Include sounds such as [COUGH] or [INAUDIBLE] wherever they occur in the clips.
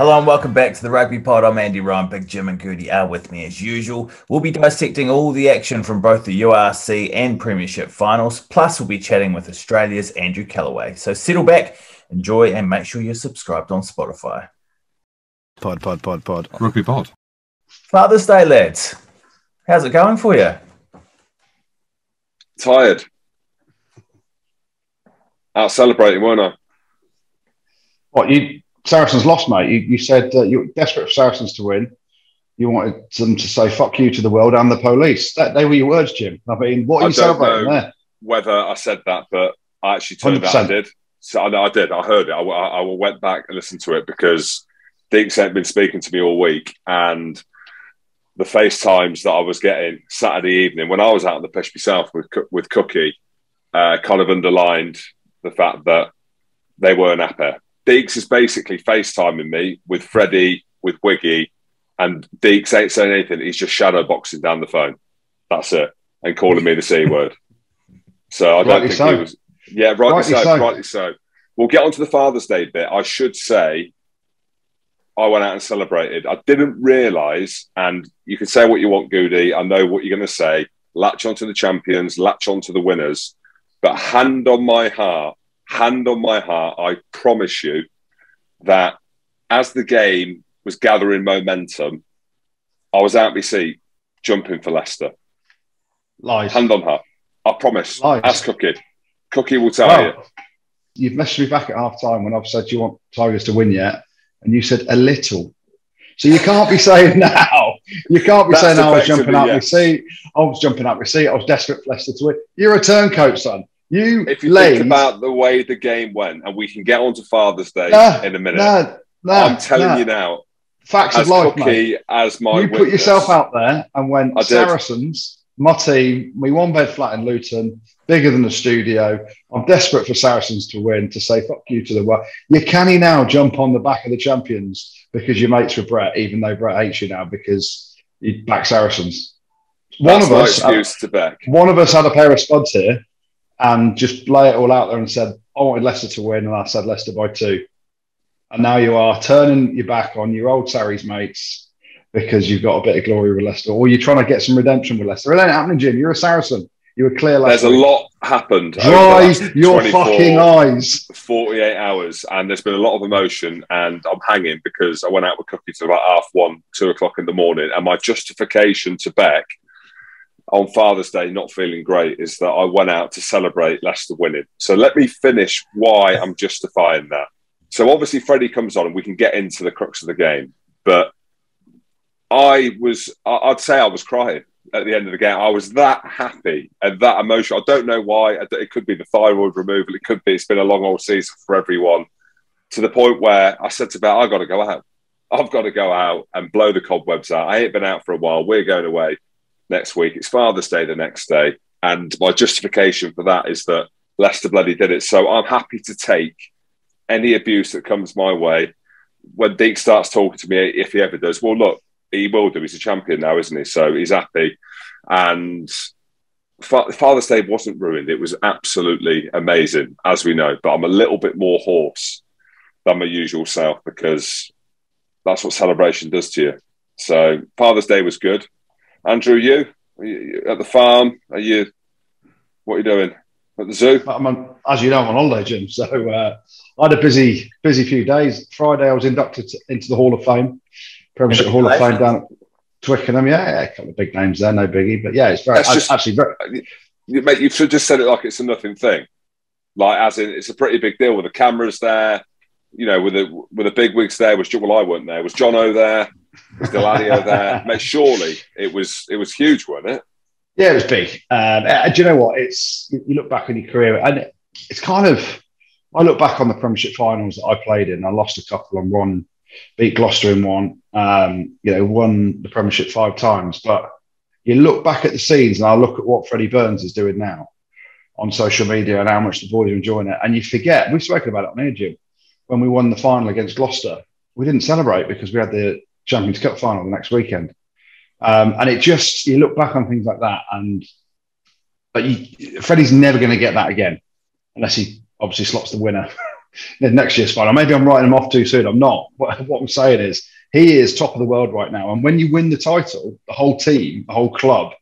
Hello and welcome back to the Rugby Pod. I'm Andy Ryan. Big Jim and Goody are with me as usual. We'll be dissecting all the action from both the URC and Premiership finals. Plus, we'll be chatting with Australia's Andrew Kellaway. So settle back, enjoy, and make sure you're subscribed on Spotify. Pod, pod, pod, pod. Rugby pod. Father's Day, lads. How's it going for you? Tired. Out celebrating, weren't I? What you Saracens lost, mate. You, you said uh, you were desperate for Saracens to win. You wanted them to say "fuck you" to the world and the police. That they were your words, Jim. I mean, what are I you celebrating there? Whether I said that, but I actually turned out I did. So I, I did. I heard it. I, I, I went back and listened to it because Deeks had been speaking to me all week, and the FaceTimes that I was getting Saturday evening when I was out on the pitch myself with with Cookie, uh, kind of underlined the fact that they weren't happy. Deeks is basically FaceTiming me with Freddie, with Wiggy, and Deeks ain't saying anything. He's just shadow boxing down the phone. That's it, and calling me the c word. So I don't Rightly think so. he was. Yeah, rightly, Rightly so, so. Rightly so. We'll get on to the Father's Day bit. I should say, I went out and celebrated. I didn't realise, and you can say what you want, Goody. I know what you're going to say. Latch onto the champions, latch onto the winners. But hand on my heart, hand on my heart, I promise you that as the game was gathering momentum, I was out my seat jumping for Leicester. Lies. Hand on heart. I promise. Lies. Ask Cookie. Cookie will tell Well, you. You've messaged me back at half time when I've said you want Tigers to win yet, and you said a little. So you can't be saying [LAUGHS] now. You can't be That's saying oh, I was jumping out my yes. seat. I was jumping out my seat. I was desperate for Leicester to win. You're a turncoat, son. You If you lays- think about the way the game went, and we can get on to Father's Day Nah, in a minute, no, no, I'm telling you now, facts of life, mate. As my you put yourself out there and went I did. Saracens, my team, me one bed flat in Luton, bigger than the studio. I'm desperate for Saracens to win to say fuck you to the world. You can canny now jump on the back of the champions because you're mates with Brett, even though Brett hates you now because you back Saracens. One That's of us, Beck. one of us had a pair of spuds here and just lay it all out there and said, I wanted Leicester to win, and I said Leicester by two. And now you are turning your back on your old Sarries mates because you've got a bit of glory with Leicester, or you're trying to get some redemption with Leicester. It ain't happening, Jim. You're a Saracen. You were clear There's a lot happened. Dry your fucking eyes. 48 hours, and there's been a lot of emotion, and I'm hanging because I went out with Cookie till about half one, two o'clock in the morning, and my justification to Beck on Father's Day not feeling great is that I went out to celebrate Leicester winning. So let me finish why I'm justifying that. So obviously Freddie comes on, and we can get into the crux of the game, but I was, I'd say I was crying at the end of the game. I was that happy and that emotional. I don't know why. It could be the thyroid removal. It could be it's been a long old season for everyone. To the point where I said to Beth, "I've got to go out. I've got to go out and blow the cobwebs out. I ain't been out for a while. We're going away next week. It's Father's Day the next day. And my justification for that is that Leicester bloody did it. So I'm happy to take any abuse that comes my way. When Deke starts talking to me, if he ever does, well, look, he will do. He's a champion now, isn't he? So he's happy. And Fa- Father's Day wasn't ruined. It was absolutely amazing, as we know. But I'm a little bit more hoarse than my usual self because that's what celebration does to you. So Father's Day was good. Andrew, you, you at the farm? Are you? What are you doing at the zoo? I'm on, as you know, I'm on holiday, Jim. So uh, I had a busy, busy few days. Friday, I was inducted to- into the Hall of Fame, Premiership Hall of Fame down at Twickenham. Yeah, yeah, a couple of big names there, no biggie. But yeah, it's very, just- actually very, You, mate, you should just said it like it's a nothing thing. Like, as in, it's a pretty big deal with the cameras there. You know, with the with the big wigs there. Was well, I weren't there. Was Jono there? Dallaglio there? Mate, surely it was it was huge, wasn't it? Yeah, it was big. Um, uh, do you know what? It's you look back on your career, and it- it's kind of. I look back on the Premiership finals that I played in. I lost a couple and won, beat Gloucester in one. Um, you know, won the Premiership five times. But you look back at the scenes, and I look at what Freddie Burns is doing now on social media and how much the boys are enjoying it, and you forget. We've spoken about it on here, Jim. When we won the final against Gloucester, we didn't celebrate because we had the Champions Cup final the next weekend. Um, and it just you look back on things like that, and but you, Freddie's never going to get that again, unless he obviously slots the winner [LAUGHS] next year's final. Maybe I'm writing him off too soon. I'm not. [LAUGHS] What, what I'm saying is he is top of the world right now. And when you win the title, the whole team, the whole club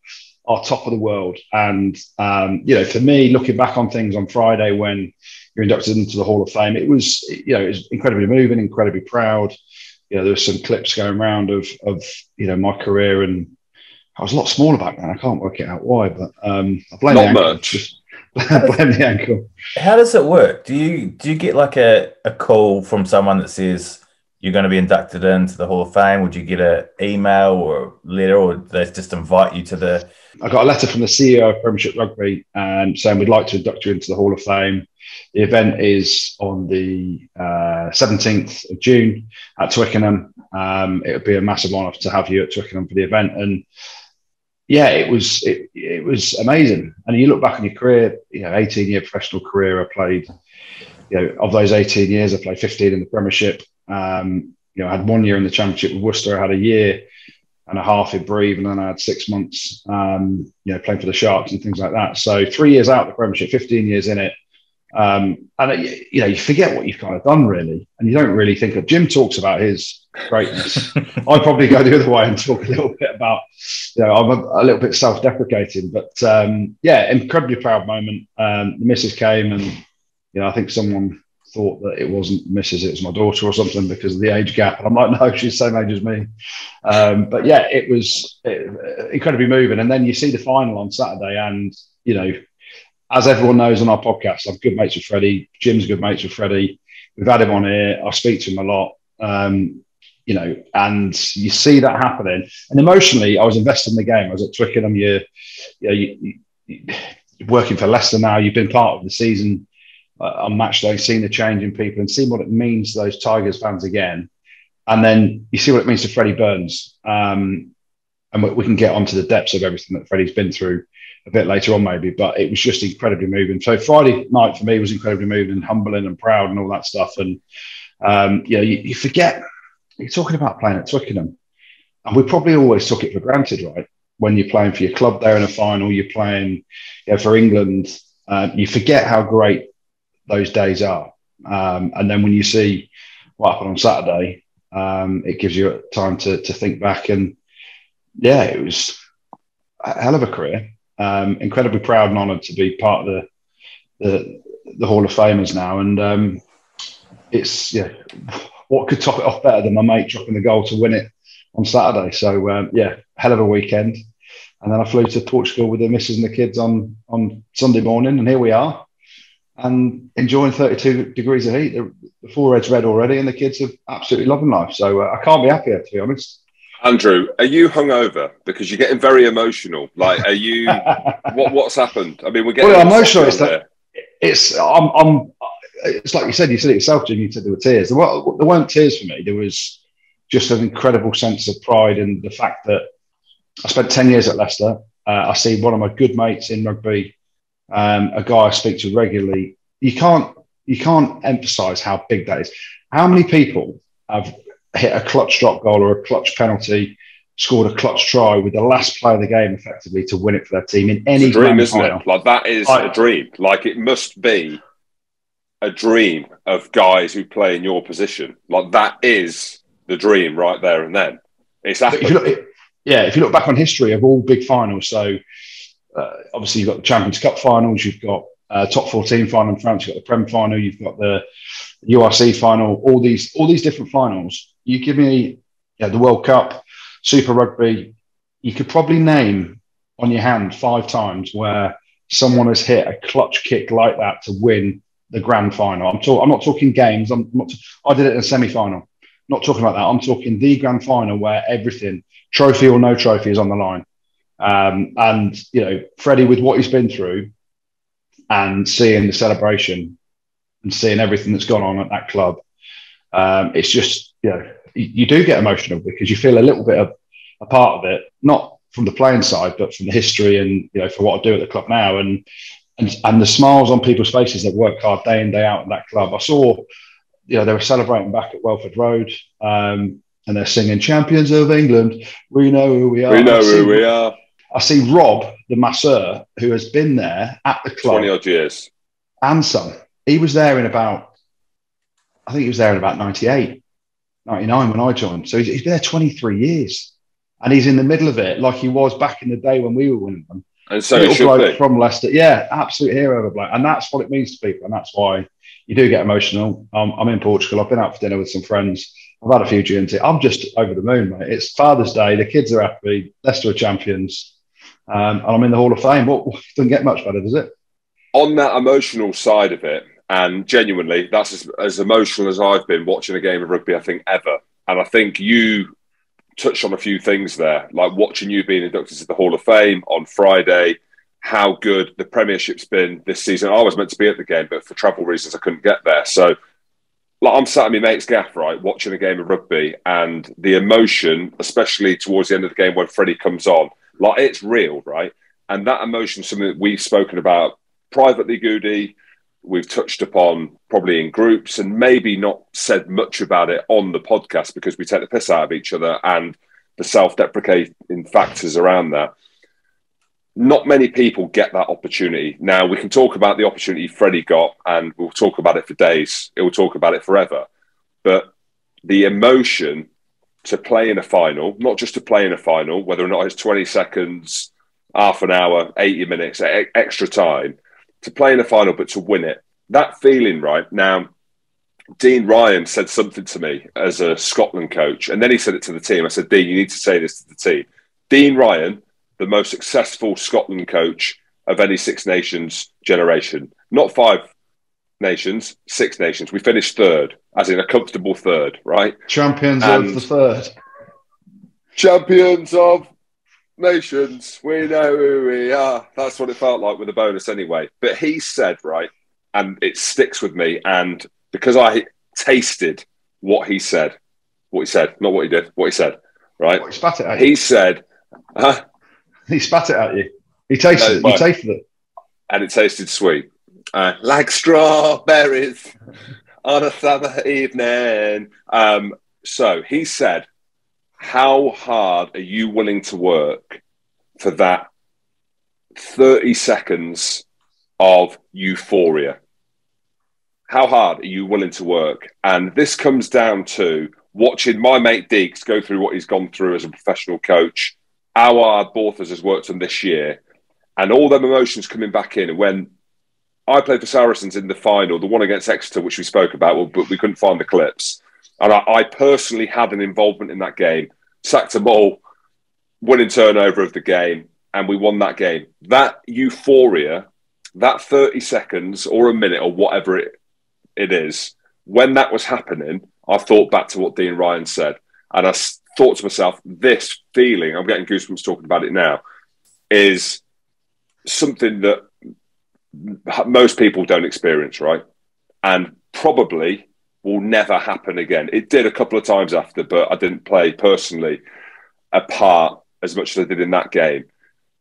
are top of the world. And, um, you know, for me, looking back on things on Friday when you're inducted into the Hall of Fame, it was, you know, it was incredibly moving, incredibly proud. You know, there was some clips going around of, of, you know, my career and I was a lot smaller back then. I can't work it out why, but um, I blame Not the ankle. much. Just [LAUGHS] blame the ankle. How does it work? Do you do you get like a, a call from someone that says you're going to be inducted into the Hall of Fame? Would you get an email or letter, or they just invite you to the? I got a letter from the CEO of Premiership Rugby um, saying we'd like to induct you into the Hall of Fame. The event is on the uh, 17th of June at Twickenham. Um, it would be a massive honour to have you at Twickenham for the event. And yeah, it was it, it was amazing. And you look back on your career, you know, 18 year professional career. I played, you know, of those 18 years, I played 15 in the Premiership. Um, you know, I had one year in the Championship with Worcester. I had a year and a half in Brive, and then I had six months, um, you know, playing for the Sharks and things like that. So three years out of the Premiership, 15 years in it. Um, and uh, you know, you forget what you've kind of done really, and you don't really think of. Jim talks about his greatness. [LAUGHS] I'd probably go the other way and talk a little bit about, you know, I'm a, a little bit self-deprecating, but um, yeah, incredibly proud moment. Um, the missus came, and you know, I think someone thought that it wasn't Mrs. It was my daughter or something because of the age gap. And I'm like, [LAUGHS] no, she's the same age as me. Um, but yeah, it was uh, incredibly moving. And then you see the final on Saturday, and you know, as everyone knows on our podcast, I'm good mates with Freddie. Jim's good mates with Freddie. We've had him on here. I speak to him a lot. Um, you know, and you see that happening. And emotionally, I was invested in the game. I was at Twickenham. You, you, know, you, you working for Leicester now. You've been part of the season uh, on match day, seeing the change in people and seeing what it means to those Tigers fans again. And then you see what it means to Freddie Burns. Um, and we, we can get onto the depths of everything that Freddie's been through a bit later on, maybe. But it was just incredibly moving. So Friday night for me was incredibly moving, and humbling, and proud, and all that stuff. And um, you know, you, you forget you're talking about playing at Twickenham, and we probably always took it for granted, right? When you're playing for your club there in a final, you're playing you know, for England. Uh, you forget how great those days are, um, and then when you see what happened on Saturday, um, it gives you time to to think back. And yeah, it was a hell of a career. Um, incredibly proud and honoured to be part of the the, the Hall of Famers now, and um, it's yeah, what could top it off better than my mate dropping the goal to win it on Saturday? So um, yeah, hell of a weekend. And then I flew to Portugal with the missus and the kids on on Sunday morning, and here we are, and enjoying 32 degrees of heat. The, the forehead's red already, and the kids are absolutely loving life. So uh, I can't be happier, to be honest. Andrew, are you hungover? Because you're getting very emotional. Like, are you? [LAUGHS] what What's happened? I mean, we're getting Well, emotional is that it's I'm, I'm it's like you said you said it yourself Jim you said there were tears there, were, there weren't tears for me there was just an incredible sense of pride in the fact that I spent 10 years at Leicester uh, I see one of my good mates in rugby um, a guy I speak to regularly you can't you can't emphasize how big that is how many people have hit a clutch drop goal or a clutch penalty scored a clutch try with the last play of the game effectively to win it for their team in any dream, isn't final. it? Like that is I- a dream. Like it must be a dream of guys who play in your position. Like that is the dream right there and then. It's But if you look, yeah, if you look back on history of all big finals, so uh, obviously you've got the Champions Cup finals, you've got uh, top 14 final in France, you've got the Prem final, you've got the URC final, all these all these different finals. You give me yeah, the World Cup, Super Rugby, you could probably name on your hand five times where someone has hit a clutch kick like that to win the grand final. I'm, talk- I'm not talking games. I'm not. I did it in a semi final. Not talking about that. I'm talking the grand final where everything, trophy or no trophy, is on the line. Um, and you know, Freddie, with what he's been through, and seeing the celebration, and seeing everything that's gone on at that club, um, it's just you know, you, do get emotional because you feel a little bit of a part of it, not from the playing side, but from the history and you know, for what I do at the club now, and and and the smiles on people's faces that work hard day in day out at that club. I saw, you know, they were celebrating back at Welford Road, um, and they're singing "Champions of England." We know who we are. we know who we are. I see Rob, the masseur, who has been there at the club Twenty odd years. and some. He was there in about I think he was there in about 98, 99 when I joined. So he's, he's been there 23 years. And he's in the middle of it like he was back in the day when we were winning them. And so it should be. from Leicester. Yeah, absolute hero of a bloke. And that's what it means to people. And that's why you do get emotional. Um, I'm in Portugal. I've been out for dinner with some friends. I've had a few drinks. I'm just over the moon, mate. It's Father's Day. The kids are happy. Leicester are champions. Um, and I'm in the Hall of Fame. What well, [LAUGHS] doesn't get much better, does it? On that emotional side of it, and genuinely, that's as, as emotional as I've been watching a game of rugby, I think, ever. And I think you touched on a few things there, like watching you being inducted to the Hall of Fame on Friday, how good the Premiership's been this season. I was meant to be at the game, but for travel reasons, I couldn't get there. So, like, I'm sat in my mate's gaff, right, watching a game of rugby, and the emotion, especially towards the end of the game when Freddie comes on, like, it's real, right? And that emotion, something that we've spoken about privately, Goody, we've touched upon probably in groups and maybe not said much about it on the podcast because we take the piss out of each other and the self-deprecating factors around that. Not many people get that opportunity. Now we can talk about the opportunity Freddie got, and we'll talk about it for days. It will talk about it forever. But the emotion to play in a final, not just to play in a final, whether or not it's 20 seconds, half an hour, 80 minutes, extra time, to play in a final, but to win it. That feeling, right now, Dean Ryan said something to me as a Scotland coach, and then he said it to the team. I said, Dean, you need to say this to the team. Dean Ryan, the most successful Scotland coach of any Six Nations generation, not five nations, Six Nations. We finished third, as in a comfortable third, right? Champions and of the third. Champions of nations, we know who we are. That's what it felt like with the bonus anyway. But he said, right, and it sticks with me. And because I tasted what he said, what he said, not what he did, what he said, right? he spat it at you. He said, huh? He spat it at you. He tasted no, it. You tasted it. And it tasted sweet. Uh, like strawberries on a summer evening. Um, so he said, how hard are you willing to work for that 30 seconds of euphoria? How hard are you willing to work? And this comes down to watching my mate Deeks go through what he's gone through as a professional coach, how our Borthas has worked on this year, and all them emotions coming back in. And when I played for Saracens in the final, the one against Exeter, which we spoke about, but we couldn't find the clips. And I, I personally had an involvement in that game, sacked a ball, winning turnover of the game, and we won that game. That euphoria, that 30 seconds or a minute or whatever it, it is, when that was happening, I thought back to what Dean Ryan said. And I thought to myself, this feeling, I'm getting goosebumps talking about it now, is something that most people don't experience, right? And probably will never happen again. It did a couple of times after, but I didn't play personally a part as much as I did in that game.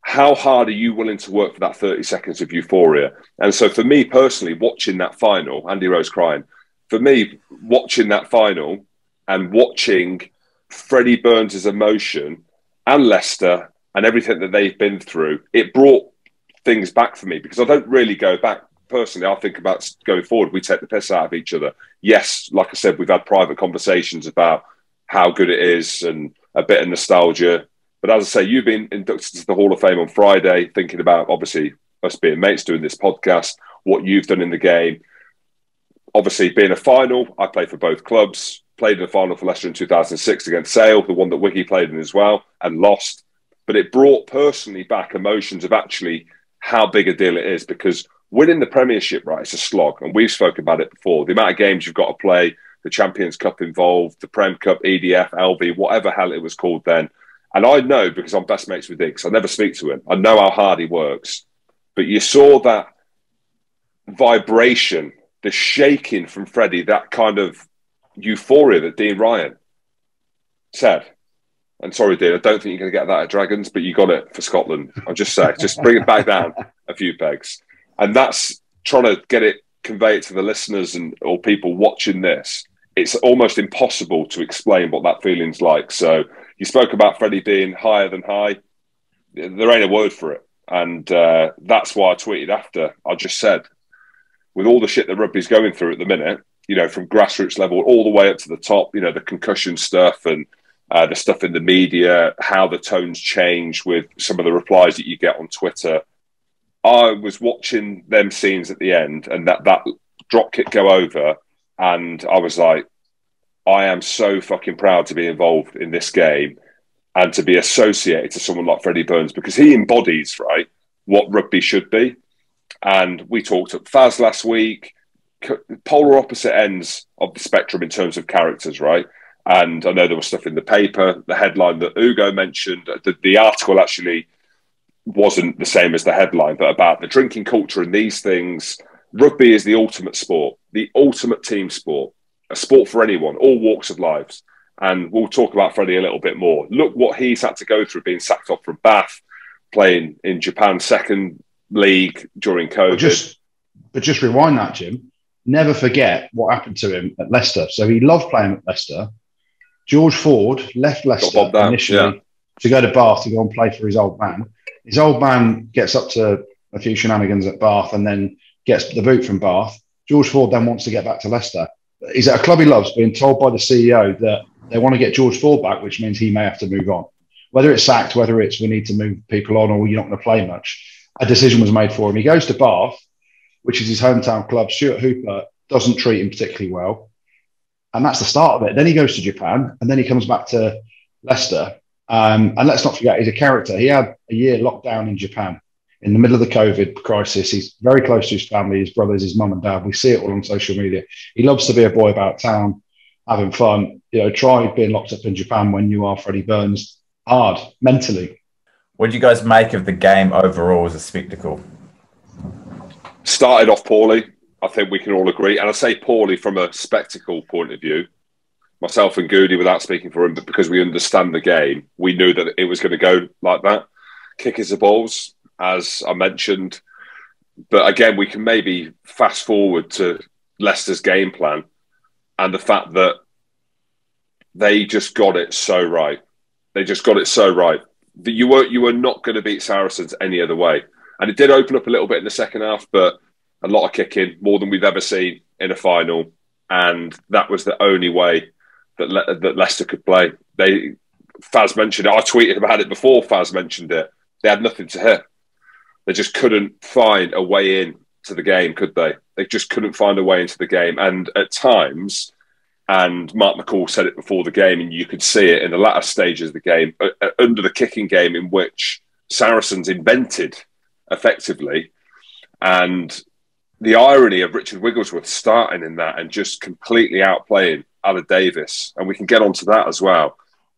How hard are you willing to work for that 30 seconds of euphoria? And so for me personally, watching that final, Andy Rose crying, for me, watching that final and watching Freddie Burns' emotion and Leicester and everything that they've been through, it brought things back for me because I don't really go back personally, I think about going forward, we take the piss out of each other. Yes, like I said, we've had private conversations about how good it is and a bit of nostalgia. But as I say, you've been inducted to the Hall of Fame on Friday, thinking about obviously us being mates doing this podcast, what you've done in the game. Obviously, being a final, I played for both clubs, played in the final for Leicester in 2006 against Sale, the one that Wiggy played in as well, and lost. But it brought personally back emotions of actually how big a deal it is because winning the Premiership, right, it's a slog. And we've spoken about it before. The amount of games you've got to play, the Champions Cup involved, the Prem Cup, EDF, LV, whatever hell it was called then. And I know because I'm best mates with Diggs, I never speak to him. I know how hard he works. But you saw that vibration, the shaking from Freddie, that kind of euphoria that Dean Ryan said. And sorry, Dean, I don't think you're going to get that at Dragons, but you got it for Scotland. I'll just say, just bring it back down a few pegs and that's trying to get it conveyed to the listeners and or people watching this. It's almost impossible to explain what that feeling's like. So you spoke about Freddie being higher than high. There ain't a word for it, and uh, that's why I tweeted after. I just said, with all the shit that rugby's going through at the minute, you know, from grassroots level all the way up to the top, you know, the concussion stuff and uh, the stuff in the media, how the tones change with some of the replies that you get on Twitter. I was watching them scenes at the end and that, that drop kick go over, and I was like, I am so fucking proud to be involved in this game and to be associated to someone like Freddie Burns because he embodies, right, what rugby should be. And we talked at Faz last week, polar opposite ends of the spectrum in terms of characters, right? And I know there was stuff in the paper, the headline that Ugo mentioned, the, the article actually wasn't the same as the headline, but about the drinking culture and these things. Rugby is the ultimate sport, the ultimate team sport, a sport for anyone, all walks of lives. And we'll talk about Freddie a little bit more. Look what he's had to go through being sacked off from Bath, playing in Japan's second league during COVID. But just, but just rewind that, Jim. Never forget what happened to him at Leicester. So he loved playing at Leicester. George Ford left Leicester initially yeah. to go to Bath to go and play for his old man. His old man gets up to a few shenanigans at Bath and then gets the boot from Bath. George Ford then wants to get back to Leicester. He's at a club he loves, being told by the CEO that they want to get George Ford back, which means he may have to move on. Whether it's sacked, whether it's we need to move people on or you're not going to play much, a decision was made for him. He goes to Bath, which is his hometown club. Stuart Hooper doesn't treat him particularly well and that's the start of it. Then he goes to Japan, and then he comes back to Leicester. Um, and let's not forget, he's a character. He had a year locked down in Japan in the middle of the COVID crisis. He's very close to his family, his brothers, his mum and dad. We see it all on social media. He loves to be a boy about town, having fun. You know, try being locked up in Japan when you are Freddie Burns. Hard mentally. What do you guys make of the game overall as a spectacle? Started off poorly. I think we can all agree. And I say poorly from a spectacle point of view. Myself and Goody, without speaking for him, but because we understand the game, we knew that it was going to go like that. Kickers the balls, as I mentioned. But again, we can maybe fast forward to Leicester's game plan and the fact that they just got it so right. They just got it so right. That you were you were not going to beat Saracens any other way. And it did open up a little bit in the second half, but a lot of kicking, more than we've ever seen in a final, and that was the only way that Le- that Leicester could play. They Faz mentioned it. I tweeted about it before Faz mentioned it. They had nothing to hit. They just couldn't find a way in to the game, could they? They just couldn't find a way into the game, and at times. And Mark McCall said it before the game, and you could see it in the latter stages of the game, uh, uh under the kicking game, in which Saracens invented effectively. And the irony of Richard Wigglesworth starting in that and just completely outplaying Aled Davies, and we can get onto that as well.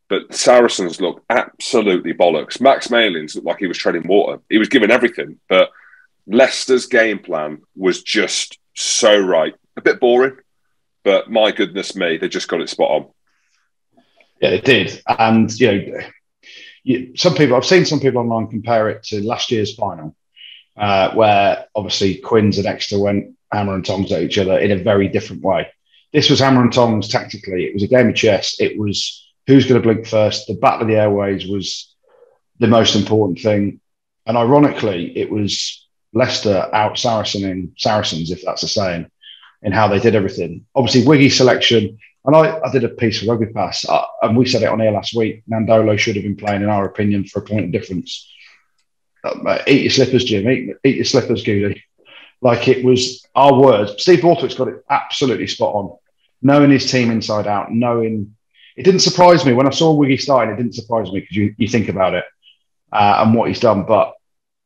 But Saracens look absolutely bollocks. Max Malins looked like he was treading water. He was given everything, but Leicester's game plan was just so right. A bit boring, but my goodness me, they just got it spot on. Yeah, they did. And, you know, some people, I've seen some people online compare it to last year's final uh, where obviously Quins and Exeter went hammer and tongs at each other in a very different way. This was hammer and tongs tactically. It was a game of chess. It was who's going to blink first. The battle of the airways was the most important thing. And ironically, it was Leicester out Saracen Saracens, if that's a saying, in how they did everything. Obviously, Wiggy selection. And I, I did a piece for Rugby Pass, uh, and we said it on air last week. Nadolo should have been playing, in our opinion, for a point of difference eat your slippers, Jim. Eat, eat your slippers, Goody. Like it was our words. Steve Borthwick's got it absolutely spot on. Knowing his team inside out, knowing it didn't surprise me when I saw Wiggy starting. It didn't surprise me because you, you think about it uh, and what he's done. But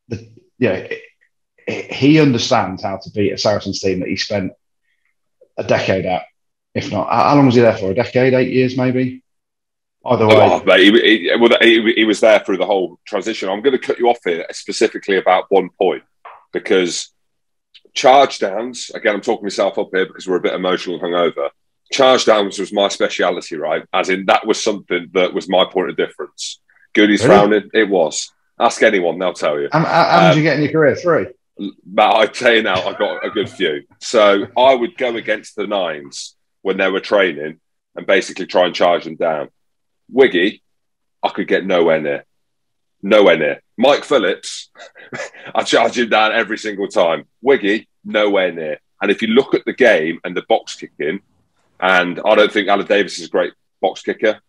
the, know, it, it, he understands how to beat a Saracens team that he spent a decade at, if not. How long was he there for? A decade, eight years, maybe. Way, oh, mate, he, he, well, he, he was there through the whole transition. I'm going to cut you off here specifically about one point because charge downs. Again, I'm talking myself up here because we're a bit emotional and hungover. Charge downs was my speciality, right? As in, that was something that was my point of difference. Goody's really? frowning. It was. Ask anyone; they'll tell you. How, how um, did you get in your career? Three. But I tell you now, I got a good few. So I would go against the nines when they were training and basically try and charge them down. Wiggy, I could get nowhere near. Nowhere near. Mike Phillips, [LAUGHS] I charge him down every single time. Wiggy, nowhere near. And if you look at the game and the box kicking, and I don't think Aled Davies is a great box kicker,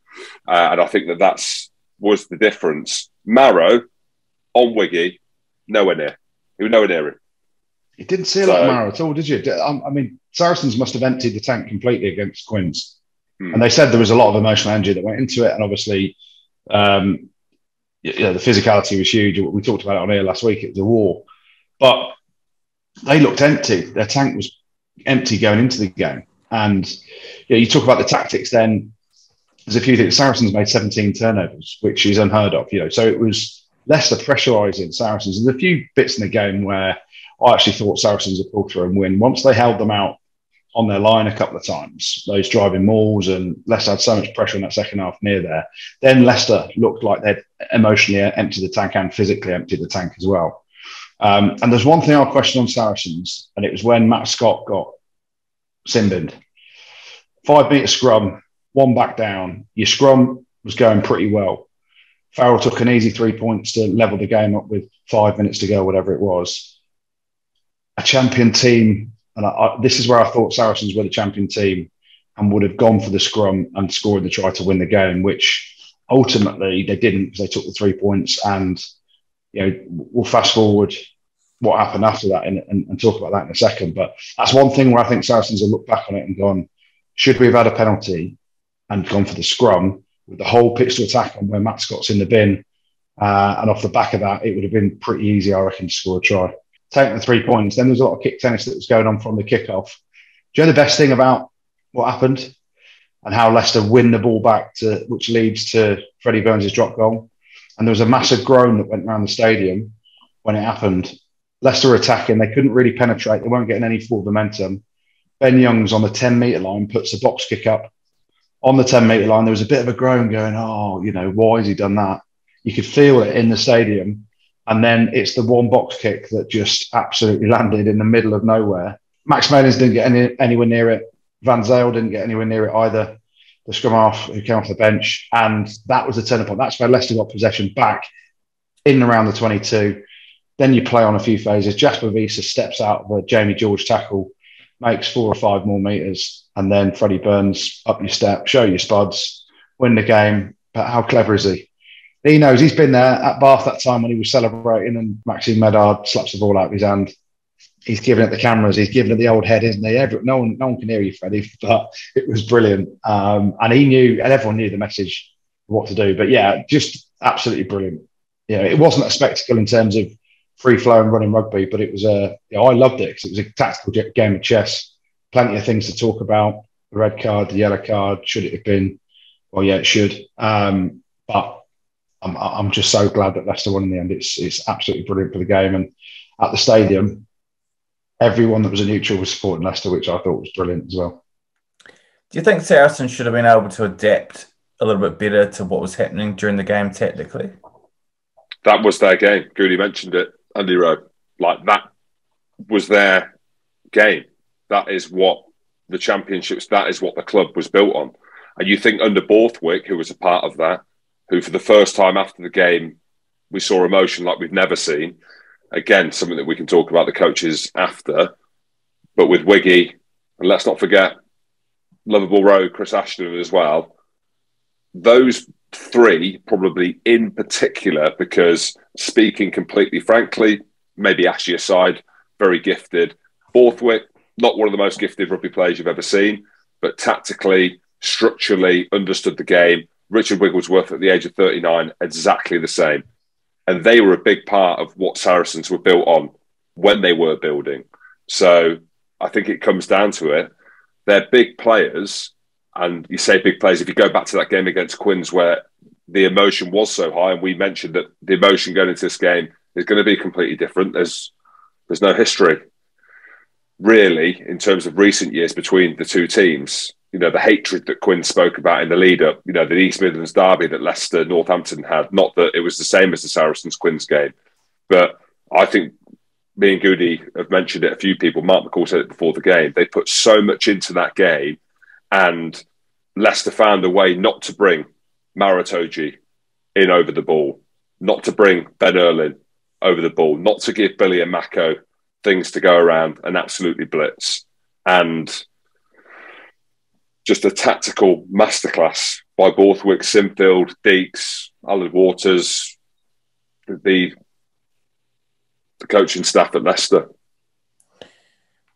uh, and I think that that's was the difference. Maro on Wiggy, nowhere near. He was nowhere near him. You didn't see lot of Maro at all, did you? I mean, Saracens must have emptied the tank completely against Quins. Hmm. And they said there was a lot of emotional energy that went into it. And obviously, um, you know, the physicality was huge. We talked about it on air last week. It was a war. But they looked empty. Their tank was empty going into the game. And you, know, you talk about the tactics then. There's a few things. Saracens made 17 turnovers, which is unheard of. You know, so it was Leicester pressurising Saracens. There's a few bits in the game where I actually thought Saracens would pull through and win. Once they held them out on their line a couple of times, those driving mauls, and Leicester had so much pressure in that second half near there. Then Leicester looked like they'd emotionally emptied the tank and physically emptied the tank as well. Um, and there's one thing I'll question on Saracens, and it was when Matt Scott got sin-binned. Five metre scrum, one back down. Your scrum was going pretty well. Farrell took an easy three points to level the game up with five minutes to go, whatever it was. A champion team, and I, I, this is where I thought Saracens were the champion team and would have gone for the scrum and scored the try to win the game, which ultimately they didn't because they took the three points and you know, we'll fast forward what happened after that and, and, and, talk about that in a second. But that's one thing where I think Saracens have looked back on it and gone, should we have had a penalty and gone for the scrum with the whole pitch to attack on where Matt Scott's in the bin? Uh, and off the back of that, it would have been pretty easy, I reckon, to score a try. Take the three points. Then there's a lot of kick tennis that was going on from the kickoff. Do you know the best thing about what happened and how Leicester win the ball back to, which leads to Freddie Burns' drop goal? and there was a massive groan that went around the stadium when it happened. Leicester were attacking, they couldn't really penetrate, they weren't getting any forward momentum. Ben Youngs on the 10 metre line puts a box kick up on the 10 metre line. There was a bit of a groan going, oh, you know, why has he done that? You could feel it in the stadium. And then it's the one box kick that just absolutely landed in the middle of nowhere. Max Malins didn't get any, anywhere near it. Van Zyl didn't get anywhere near it either the scrum half who came off the bench, and that was the turning point. That's where Leicester got possession back in and around the 22. Then you play on a few phases. Jasper Wiese steps out of a Jamie George tackle, makes four or five more meters, and then Freddie Burns up your step, show your spuds, win the game. But how clever is he? He knows he's been there at Bath that time when he was celebrating, and Maxime Medard slaps the ball out of his hand he's giving it the cameras. He's giving it the old head, isn't he? Every, no one, no one can hear you, Freddie, [LAUGHS] but it was brilliant. Um, and he knew, and everyone knew the message, what to do. But yeah, just absolutely brilliant. Know, it wasn't a spectacle in terms of free flowing running rugby, but it was a. You know, I loved it because it was a tactical game of chess. Plenty of things to talk about. The red card, the yellow card. Should it have been? Well, yeah, it should. Um, but I'm, I'm just so glad that Leicester won in the end. It's it's absolutely brilliant for the game and at the stadium everyone that was a neutral was supporting Leicester, which I thought was brilliant as well. Do you think Saracen should have been able to adapt a little bit better to what was happening during the game tactically? That was their game. Goody mentioned it, Andy Rowe. Like that was their game. That is what the championships, that is what the club was built on. And you think under Borthwick, who was a part of that, who for the first time after the game, we saw emotion like we've never seen again, something that we can talk about the coaches after. But with Wiggy, and let's not forget Lovable Rowe, Chris Ashton as well. Those three, probably in particular, because speaking completely frankly, maybe Ashley aside, very gifted. Borthwick, not one of the most gifted rugby players you've ever seen, but tactically, structurally understood the game. Richard Wigglesworth at the age of 39, exactly the same and they were a big part of what Saracens were built on when they were building. So I think it comes down to it. They're big players, and you say big players. If you go back to that game against Quins, where the emotion was so high, and we mentioned that the emotion going into this game is going to be completely different. There's there's no history really in terms of recent years between the two teams you know, the hatred that Quinn spoke about in the lead up, you know, the East Midlands derby that Leicester Northampton had. Not that it was the same as the Saracens Quinn's game, but I think me and Goody have mentioned it. A few people, Mark McCall said it before the game. They put so much into that game, and Leicester found a way not to bring Maro Itoje in over the ball, not to bring Ben Erlin over the ball, not to give Billy and Mako things to go around and absolutely blitz. And just a tactical masterclass by Borthwick, Sinfield, Deeks, Aled Walters, the, the coaching staff at Leicester.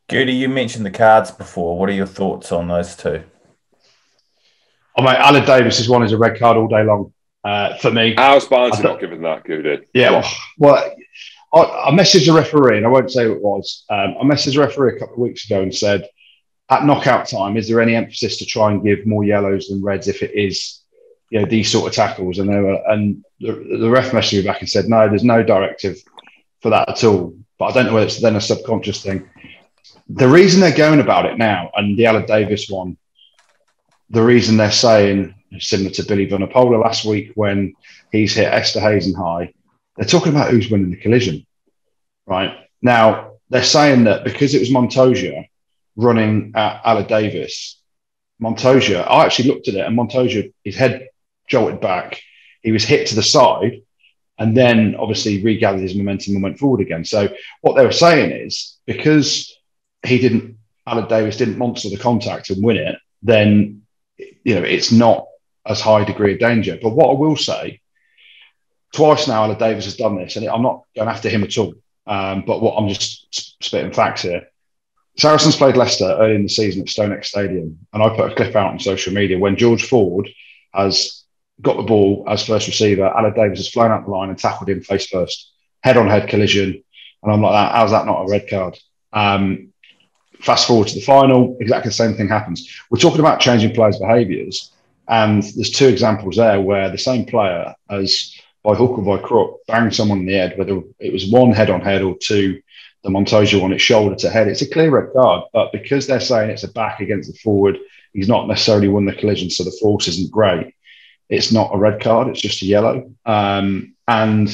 Goody, you mentioned the cards before. What are your thoughts on those two? Oh, mate, Aled Davies is one is a red card all day long uh, for me. How's Barnes not given that, Goody? Yeah, well, well I, I, messaged a referee, and I won't say who it was. Um, I messaged a referee a couple of weeks ago and said, at knockout time, is there any emphasis to try and give more yellows than reds if it is, you know, these sort of tackles? And they were, and the, the ref messaged me back and said, no, there's no directive for that at all. But I don't know whether it's then a subconscious thing. The reason they're going about it now, and the Aled Davies one, the reason they're saying similar to Billy Vunipola last week when he's hit Esterhuizen high, they're talking about who's winning the collision, right? Now, they're saying that because it was Montoya running at Aled Davies, Montoya, I actually looked at it and Montoya, his head jolted back. He was hit to the side and then obviously regathered his momentum and went forward again. So what they were saying is because he didn't, Aled Davies didn't monster the contact and win it, then you know it's not as high degree of danger. But what I will say, twice now, Aled Davies has done this, and I'm not going after him at all. Um, but what I'm just spitting facts here. Saracens played Leicester early in the season at StoneX Stadium, and I put a clip out on social media when George Ford has got the ball as first receiver. Aled Davies has flown out the line and tackled him face first, head on head collision. And I'm like, how's that not a red card? Um, fast forward to the final, exactly the same thing happens. We're talking about changing players' behaviours. And there's two examples there where the same player has, by hook or by crook, banged someone in the head, whether it was one head on head or two, the Montoya one, it's shoulder to head. It's a clear red card. But because they're saying it's a back against the forward, he's not necessarily won the collision, so the force isn't great. It's not a red card, it's just a yellow. Um, and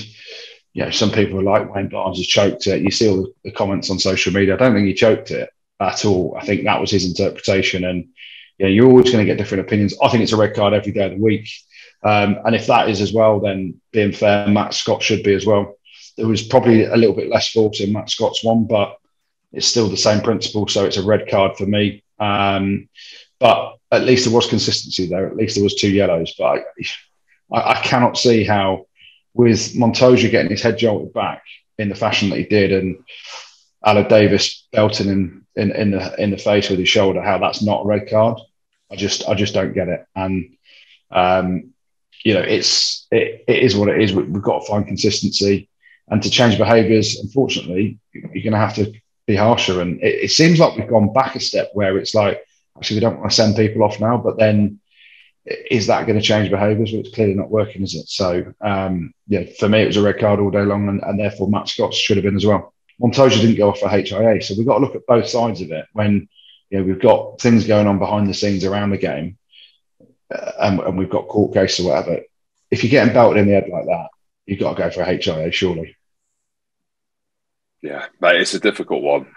you know, some people are like Wayne Barnes has choked it. You see all the comments on social media. I don't think he choked it at all. I think that was his interpretation. And yeah, you're always going to get different opinions. I think it's a red card every day of the week. Um, and if that is as well, then being fair, Matt Scott should be as well. There was probably a little bit less fault in Matt Scott's one, but it's still the same principle. So it's a red card for me. Um, but at least there was consistency there. At least there was two yellows. But I, I, I cannot see how, with Montoya getting his head jolted back in the fashion that he did, and Aled Davies belting him in, in the in the face with his shoulder, how that's not a red card. I just I just don't get it. And um, you know, it's it, it is what it is. We've got to find consistency and to change behaviours. Unfortunately, you're going to have to be harsher. And it, it seems like we've gone back a step where it's like actually we don't want to send people off now, but then is that going to change behaviours? Well, it's clearly not working, is it? So, um, yeah, for me, it was a red card all day long, and, and therefore Matt Scott should have been as well. Montoya didn't go off for HIA. So we've got to look at both sides of it when you know, we've got things going on behind the scenes around the game uh, and, and, we've got court cases or whatever. If you're getting belted in the head like that, you've got to go for a HIA, surely. Yeah, mate, it's a difficult one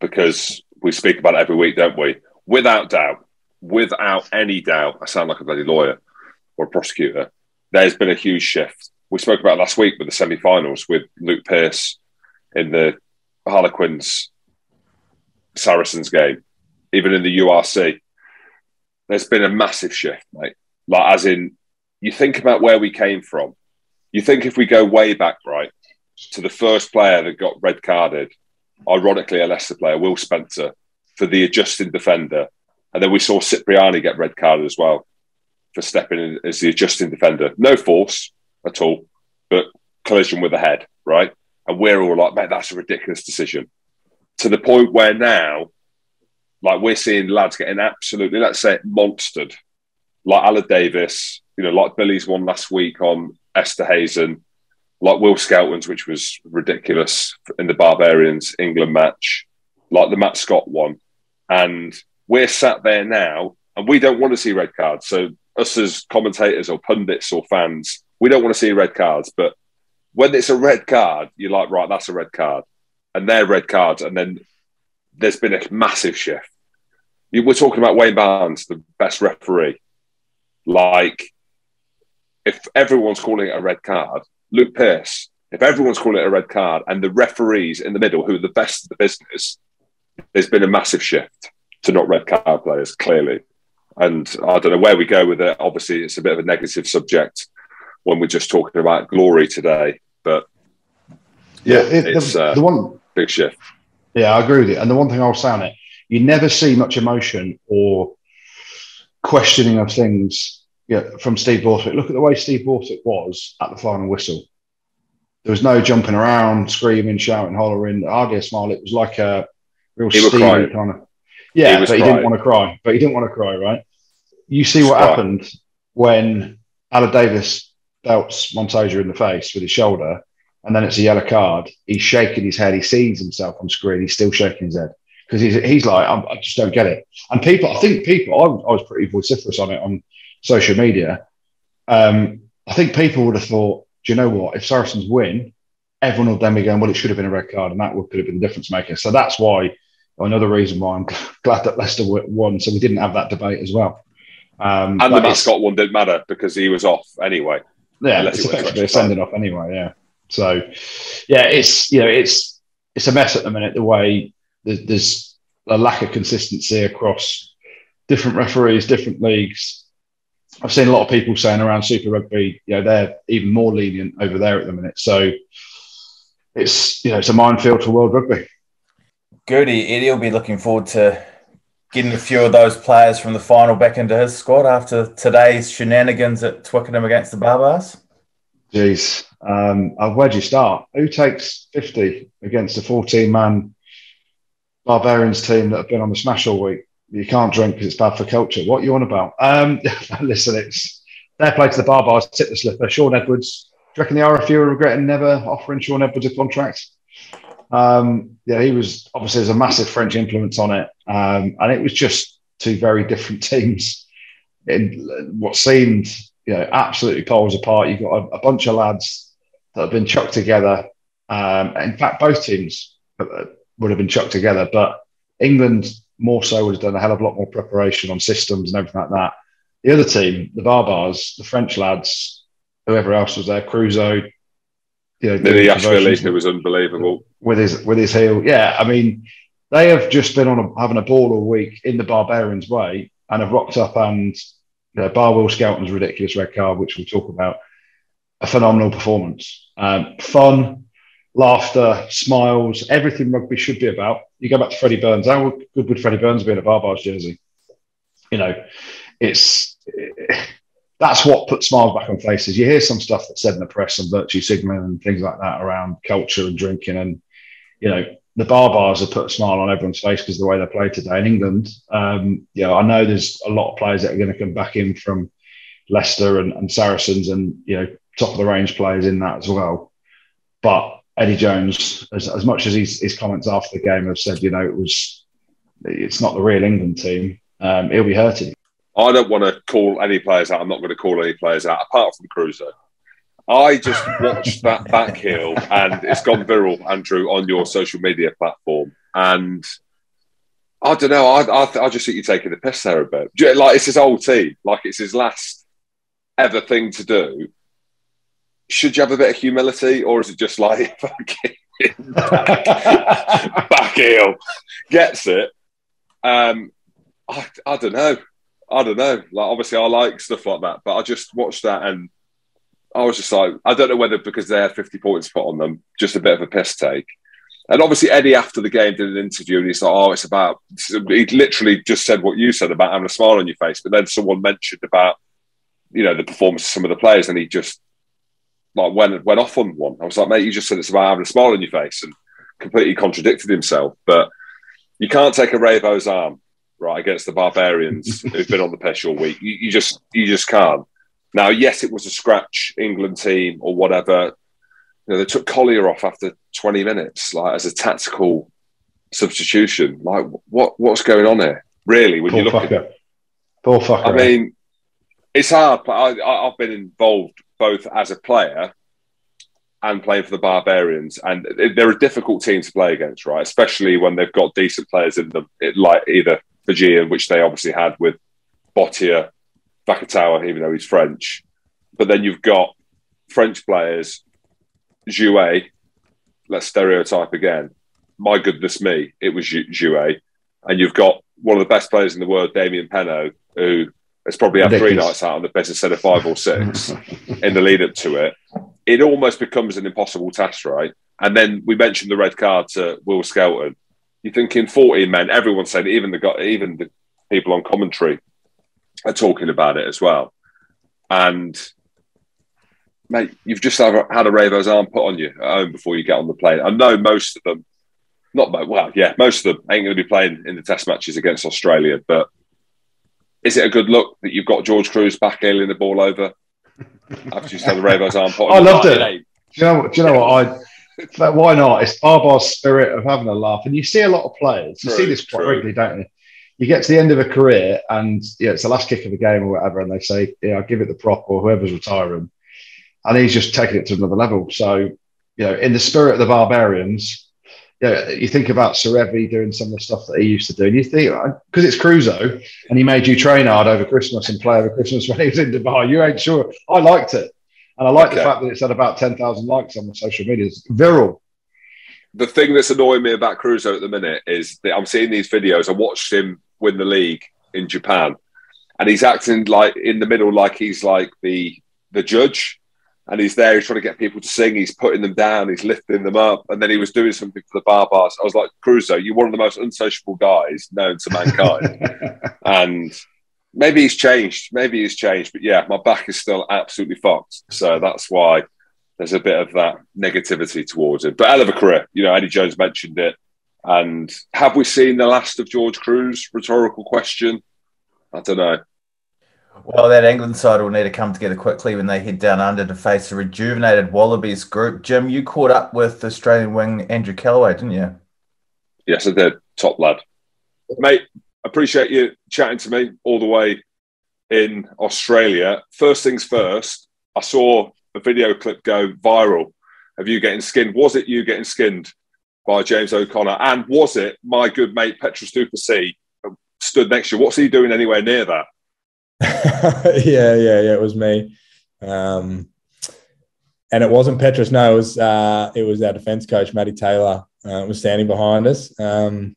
because we speak about it every week, don't we? Without doubt, without any doubt, I sound like a bloody lawyer or a prosecutor. There's been a huge shift. We spoke about last week with the semi-finals with Luke Pearce in the Harlequins Saracens game, even in the URC. There's been a massive shift, mate. Like, as in, you think about where we came from. You think if we go way back, right, to the first player that got red carded, ironically, a Leicester player, Will Spencer, for the adjusting defender. And then we saw Cipriani get red carded as well for stepping in as the adjusting defender. No force at all, but collision with the head, right? And we're all like, man, that's a ridiculous decision. To the point where now, like we're seeing lads getting absolutely, let's say, monstered, like Aled Davies, you know, like Billy's one last week on Esterhuizen, like Will Skelton's, which was ridiculous in the Barbarians England match, like the Matt Scott one. And we're sat there now and we don't want to see red cards. So us as commentators or pundits or fans, we don't want to see red cards, but when it's a red card, you're like, right, that's a red card. And they're red cards. And then there's been a massive shift. We're talking about Wayne Barnes, the best referee. Like, if everyone's calling it a red card, Luke Pearce, if everyone's calling it a red card and the referees in the middle, who are the best of the business, there's been a massive shift to not red card players, clearly. And I don't know where we go with it. Obviously, it's a bit of a negative subject when we're just talking about glory today. But yeah, it, it's the, uh, the one big shift. Yeah, I agree with you. And the one thing I'll say on it, you never see much emotion or questioning of things yeah, from Steve Borthwick. Look at the way Steve Borthwick was at the final whistle. There was no jumping around, screaming, shouting, hollering. RJ Smile, it was like a real steamy kind of. Yeah, he but he didn't want to cry. But he didn't want to cry, right? You see what happened when Aled Davies belts Montoya in the face with his shoulder, and then it's a yellow card. He's shaking his head. He sees himself on screen. He's still shaking his head because he's, he's like, i just don't get it. And people, I think people, I, I, was pretty vociferous on it on social media. Um, I think people would have thought, do you know what? If Saracens win, everyone would then be going, well, it should have been a red card, and that would, could have been the difference maker. So that's why another reason why I'm [LAUGHS] glad that Leicester won, so we didn't have that debate as well. Um, and the mascot one didn't matter because he was off anyway. Yeah, it's effectively a sending off anyway. Yeah. So, yeah, it's you know it's it's a mess at the minute. The way there's a lack of consistency across different referees, different leagues. I've seen a lot of people saying around Super Rugby, you know, they're even more lenient over there at the minute. So it's you know it's a minefield for World Rugby. Goody, Eddie will be looking forward to getting a few of those players from the final back into his squad after today's shenanigans at Twickenham against the Baabaas. Jeez, um, uh, where'd you start? Who takes 50 against a 14 man Barbarians team that have been on the smash all week? You can't drink because it's bad for culture. What you on about? Um, [LAUGHS] listen, it's their play to the Baabaas, tip the slipper. Shaun Edwards. Do you reckon the RFU are regretting never offering Shaun Edwards a contract? Um, yeah, he was obviously there's a massive French influence on it, um, and it was just two very different [LAUGHS] teams in what seemed you know absolutely poles apart. You've got a, a bunch of lads that have been chucked together. Um, in fact, both teams would have been chucked together, but England more so have done a hell of a lot more preparation on systems and everything like that. The other team, the Baabaas, the French lads, whoever else was there, Crusoe, you know, the Ashvili, was unbelievable with his with his heel. Yeah, I mean, they have just been on a, having a ball all week in the Barbarians way and have rocked up and you know, Barwell Skelton's ridiculous red card, which we'll talk about. A phenomenal performance, um, fun, laughter, smiles, everything rugby should be about. You go back to Freddie Burns. How good would Freddie Burns be in a Baabaas jersey? You know, it's that's what puts smiles back on faces. You hear some stuff that's said in the press and virtue signaling and things like that around culture and drinking, and you know the Baabaas have put a smile on everyone's face because of the way they played today in England. Um, you know, I know there's a lot of players that are going to come back in from Leicester and, and Saracens, and you know top of the range players in that as well. But Eddie Jones, as, as much as his, his comments after the game have said, you know, it was it's not the real England team. Um, he'll be hurting. I don't want to call any players out. I'm not going to call any players out apart from Crusoe. I just watched that back heel and it's gone viral, Andrew, on your social media platform. And I don't know. I, I, I just think you're taking the piss there a bit. Like it's his old team. Like it's his last ever thing to do. Should you have a bit of humility, or is it just like [LAUGHS] back, [LAUGHS] back heel gets it? Um, I, I don't know. I don't know. Like obviously, I like stuff like that, but I just watched that and I was just like, I don't know whether because they had 50 points put on them, just a bit of a piss take. And obviously, Eddie after the game did an interview and he's like, "Oh, it's about." He literally just said what you said about having a smile on your face, but then someone mentioned about, you know, the performance of some of the players, and he just like went went off on one. I was like, "Mate, you just said it's about having a smile on your face," and completely contradicted himself. But you can't take a Ravo's arm right against the barbarians [LAUGHS] who've been on the pitch all week. You, you, just you just can't. Now, yes, it was a scratch England team or whatever. You know, they took Collier off after 20 minutes, like as a tactical substitution. Like, what what's going on here? Really, when Poor you look fucker. at Poor fucker. I eh? mean, it's hard. But I, I've been involved both as a player and playing for the Barbarians, and they're a difficult team to play against, right? Especially when they've got decent players in them, like either Fijian, which they obviously had with Botia, Vakatawa, even though he's French. But then you've got French players Jouet, let's stereotype again. My goodness me, it was Jouet. And you've got one of the best players in the world, Damian Penaud, who has probably had three nights out on the best instead of five or six [LAUGHS] in the lead up to it. It almost becomes an impossible task, right? And then we mentioned the red card to Will Skelton. You're thinking 14 men, everyone's saying, even the even the people on commentary are talking about it as well. And mate, you've just had a, had a Ravo's arm put on you at home before you get on the plane. I know most of them, not well, yeah, most of them ain't going to be playing in the Test matches against Australia. But is it a good look that you've got George Kruis back ailing the ball over after you had the Ravo's arm on? I loved it. Do you know? Do you know what I? Why not? It's Barbar's spirit of having a laugh, and you see a lot of players. You true, see this quite true. regularly, don't you? You get to the end of a career, and yeah, it's the last kick of the game or whatever, and they say, "Yeah, I'll give it the prop," or whoever's retiring, and he's just taking it to another level. So, you know, in the spirit of the barbarians, yeah, you think about Serevi doing some of the stuff that he used to do, and you think uh, because it's Crusoe and he made you train hard over Christmas and play over Christmas when he was in Dubai, you ain't sure. I liked it, and I like okay. the fact that it's had about ten thousand likes on the social media. It's viral. The thing that's annoying me about Crusoe at the minute is that I'm seeing these videos. I watched him win the league in Japan, and he's acting like in the middle, like he's like the the judge and he's there. He's trying to get people to sing. He's putting them down. He's lifting them up, and then he was doing something for the barbars. I was like, Crusoe, you're one of the most unsociable guys known to mankind, [LAUGHS] and maybe he's changed. Maybe he's changed, but yeah, my back is still absolutely fucked. So that's why there's a bit of that negativity towards him. But hell of a career. You know, Eddie Jones mentioned it. And have we seen the last of George Kruis? Rhetorical question. I don't know. Well, that England side will need to come together quickly when they head down under to face a rejuvenated Wallabies group. Jim, you caught up with Australian wing Andrew Kellaway, didn't you? Yes, I did. Top lad. Mate, appreciate you chatting to me all the way in Australia. First things first, I saw a video clip go viral of you getting skinned. Was it you getting skinned by James O'Connor? And was it my good mate Petrus du uh, Plessis stood next to you? What's he doing anywhere near that? [LAUGHS] yeah, yeah, yeah. It was me, um, and it wasn't Petrus. No, it was uh, it was our defense coach, Matty Taylor, uh, was standing behind us. Um,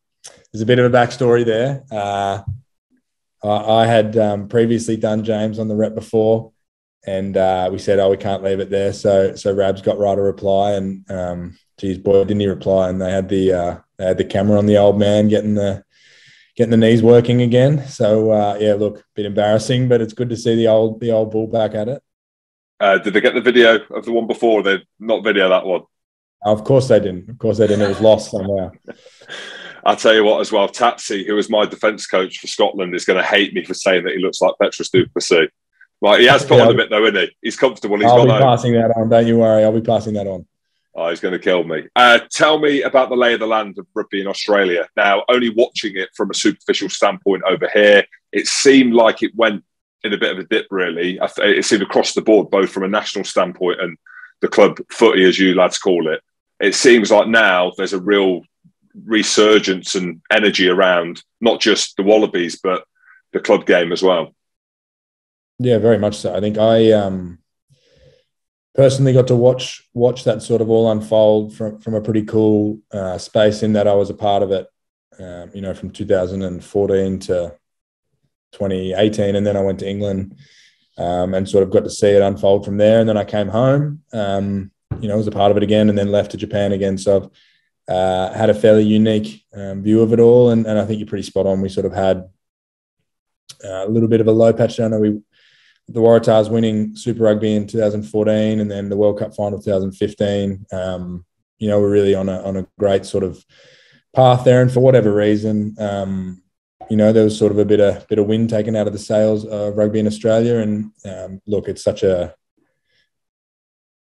there's a bit of a backstory there. Uh, I, I, had um, previously done James on the rep before, and uh, we said, "Oh, we can't leave it there." So, so Rabs got right a reply, and um, geez, boy, didn't he reply? And they had the uh, they had the camera on the old man getting the getting the knees working again. So uh, yeah, look, a bit embarrassing, but it's good to see the old the old bull back at it. Uh, did they get the video of the one before? They not video that one. Of course they didn't. Of course they didn't. It was lost somewhere. [LAUGHS] I'll tell you what, as well, Tatsy, who was my defence coach for Scotland, is going to hate me for saying that he looks like Petrus du Plessis. Right, he has [LAUGHS] put yeah, on a bit though, isn't he? He's comfortable. He's I'll be passing that on. Don't you worry. I'll be passing that on. Oh, he's going to kill me. Uh, tell me about the lay of the land of rugby in Australia. Now, only watching it from a superficial standpoint over here, it seemed like it went in a bit of a dip, really. It seemed across the board, both from a national standpoint and the club footy, as you lads call it. It seems like now there's a real resurgence and energy around not just the Wallabies, but the club game as well. Yeah, very much so. I think I um, personally got to watch watch that sort of all unfold from from a pretty cool uh, space in that I was a part of it. Um, you know, from 2014 to 2018, and then I went to England um, and sort of got to see it unfold from there. And then I came home, um, you know, was a part of it again, and then left to Japan again. So I've uh, had a fairly unique um, view of it all, and, and I think you're pretty spot on. We sort of had uh, a little bit of a low patch down. We the Waratahs winning Super Rugby in 2014 and then the World Cup final 2015. Um, you know, we're really on a on a great sort of path there, and for whatever reason, um, you know, there was sort of a bit of bit of wind taken out of the sails of rugby in Australia. And um, look, it's such a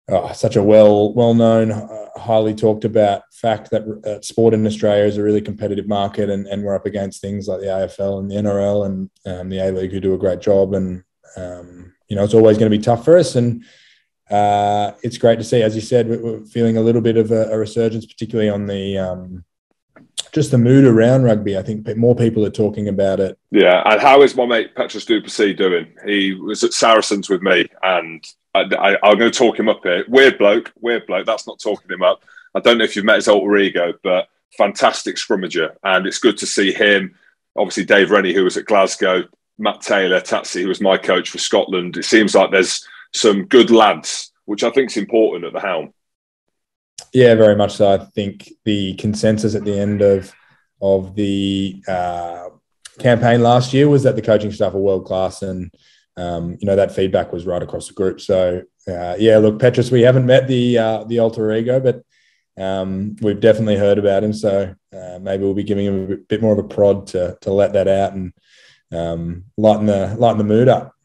oh, such a well well known, uh, highly talked about fact that uh, sport in Australia is a really competitive market, and, and we're up against things like the AFL and the NRL and um, the A League who do a great job, and um, you know, it's always going to be tough for us. And uh, it's great to see, as you said, we're feeling a little bit of a, a resurgence, particularly on the um, just the mood around rugby. I think more people are talking about it. Yeah, and how is my mate Petrus du Plessis doing? He was at Saracens with me, and I, am going to talk him up here. Weird bloke, weird bloke. That's not talking him up. I don't know if you've met his alter ego, but fantastic scrummager. And it's good to see him. Obviously, Dave Rennie, who was at Glasgow, Matt Taylor, Tatsy, who was my coach for Scotland. It seems like there's some good lads, which I think is important at the helm. Yeah, very much so. I think the consensus at the end of of the uh, campaign last year was that the coaching staff are world class, and um, you know that feedback was right across the group. So uh, yeah, look, Petrus, we haven't met the uh, the alter ego, but um, we've definitely heard about him. So uh, maybe we'll be giving him a bit more of a prod to to let that out and um, lighten the lighten the mood up.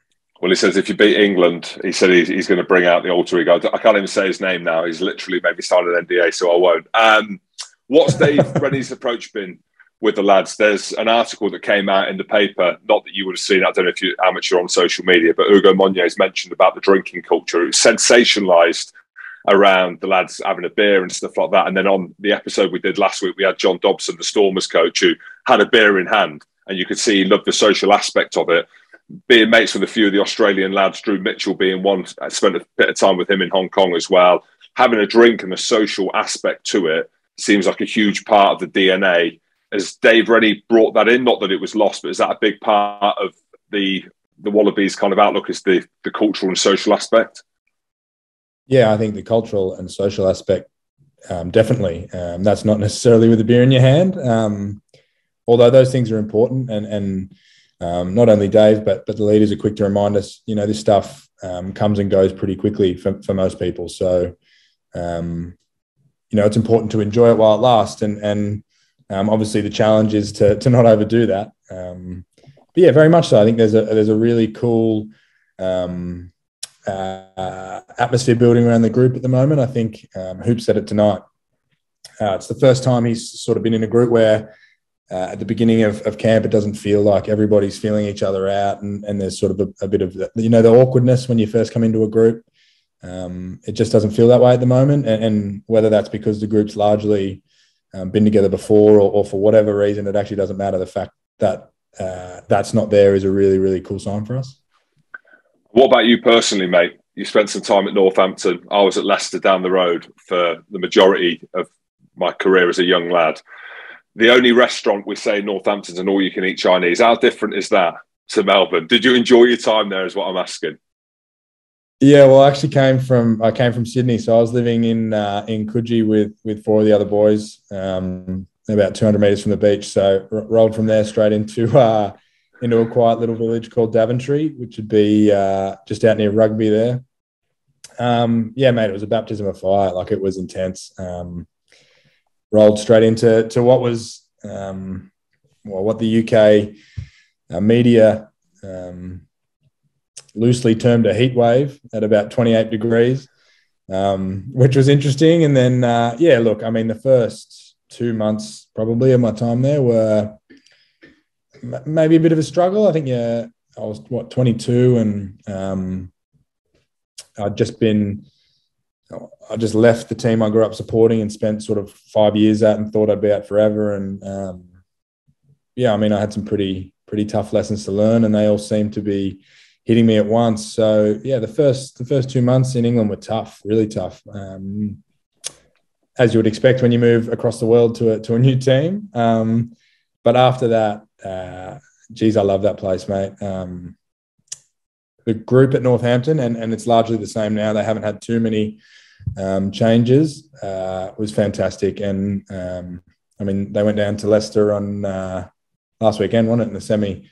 Well, he says if you beat England, he said he's, he's going to bring out the alter ego. I can't even say his name now. He's literally maybe signed an NDA, so I won't. Um, what's Dave [LAUGHS] Rennie's approach been with the lads? There's an article that came out in the paper, not that you would have seen. I don't know if you how much you're on social media, but Ugo Monye's mentioned about the drinking culture. It was sensationalized around the lads having a beer and stuff like that. And then on the episode we did last week, we had John Dobson, the Stormers coach, who had a beer in hand, and you could see he loved the social aspect of it being mates with a few of the Australian lads, Drew Mitchell being one, I spent a bit of time with him in Hong Kong as well. Having a drink and the social aspect to it seems like a huge part of the DNA. Has Dave Rennie brought that in? Not that it was lost, but is that a big part of the the Wallabies kind of outlook? Is the the cultural and social aspect? Yeah, I think the cultural and social aspect um, definitely. Um, that's not necessarily with a beer in your hand, um, although those things are important and and um, not only Dave, but but the leaders are quick to remind us. You know, this stuff um, comes and goes pretty quickly for, for most people. So, um, you know, it's important to enjoy it while it lasts. And and um, obviously, the challenge is to to not overdo that. Um, but yeah, very much so. I think there's a there's a really cool. Um, uh, atmosphere building around the group at the moment. I think Hoop said it tonight. Uh, it's the first time he's sort of been in a group where uh, at the beginning of, of camp, it doesn't feel like everybody's feeling each other out, and, and there's sort of a, a bit of the, you know the awkwardness when you first come into a group. Um, it just doesn't feel that way at the moment, and, and whether that's because the group's largely um, been together before, or, or, for whatever reason, it actually doesn't matter. The fact that uh, that's not there is a really really cool sign for us. What about you personally, mate? You spent some time at Northampton. I was at Leicester down the road for the majority of my career as a young lad the only restaurant we say in Northampton's an all you can eat Chinese. How different is that to Melbourne? Did you enjoy your time there? Is what I'm asking. Yeah, well, I actually came from I came from Sydney, so I was living in uh, in Coogee with with four of the other boys, um, about 200 meters from the beach. So r- rolled from there straight into [LAUGHS] uh, into a quiet little village called Daventry, which would be uh, just out near Rugby there. Um, yeah, mate, it was a baptism of fire. Like it was intense. Um, rolled straight into to what was um, well, what the UK uh, media um, loosely termed a heat wave at about 28 degrees, um, which was interesting. And then, uh, yeah, look, I mean, the first two months probably of my time there were maybe a bit of a struggle. I think, yeah, I was what 22 and um, I'd just been I just left the team I grew up supporting and spent sort of five years at and thought I'd be out forever. And um, yeah, I mean, I had some pretty pretty tough lessons to learn, and they all seemed to be hitting me at once. So yeah, the first the first two months in England were tough, really tough, um, as you would expect when you move across the world to a to a new team. Um, but after that, uh, geez, I love that place, mate. Um, the group at Northampton, and, and it's largely the same now. They haven't had too many um, changes uh, was fantastic. And um, I mean, they went down to Leicester on uh, last weekend, wasn't it, in the semi?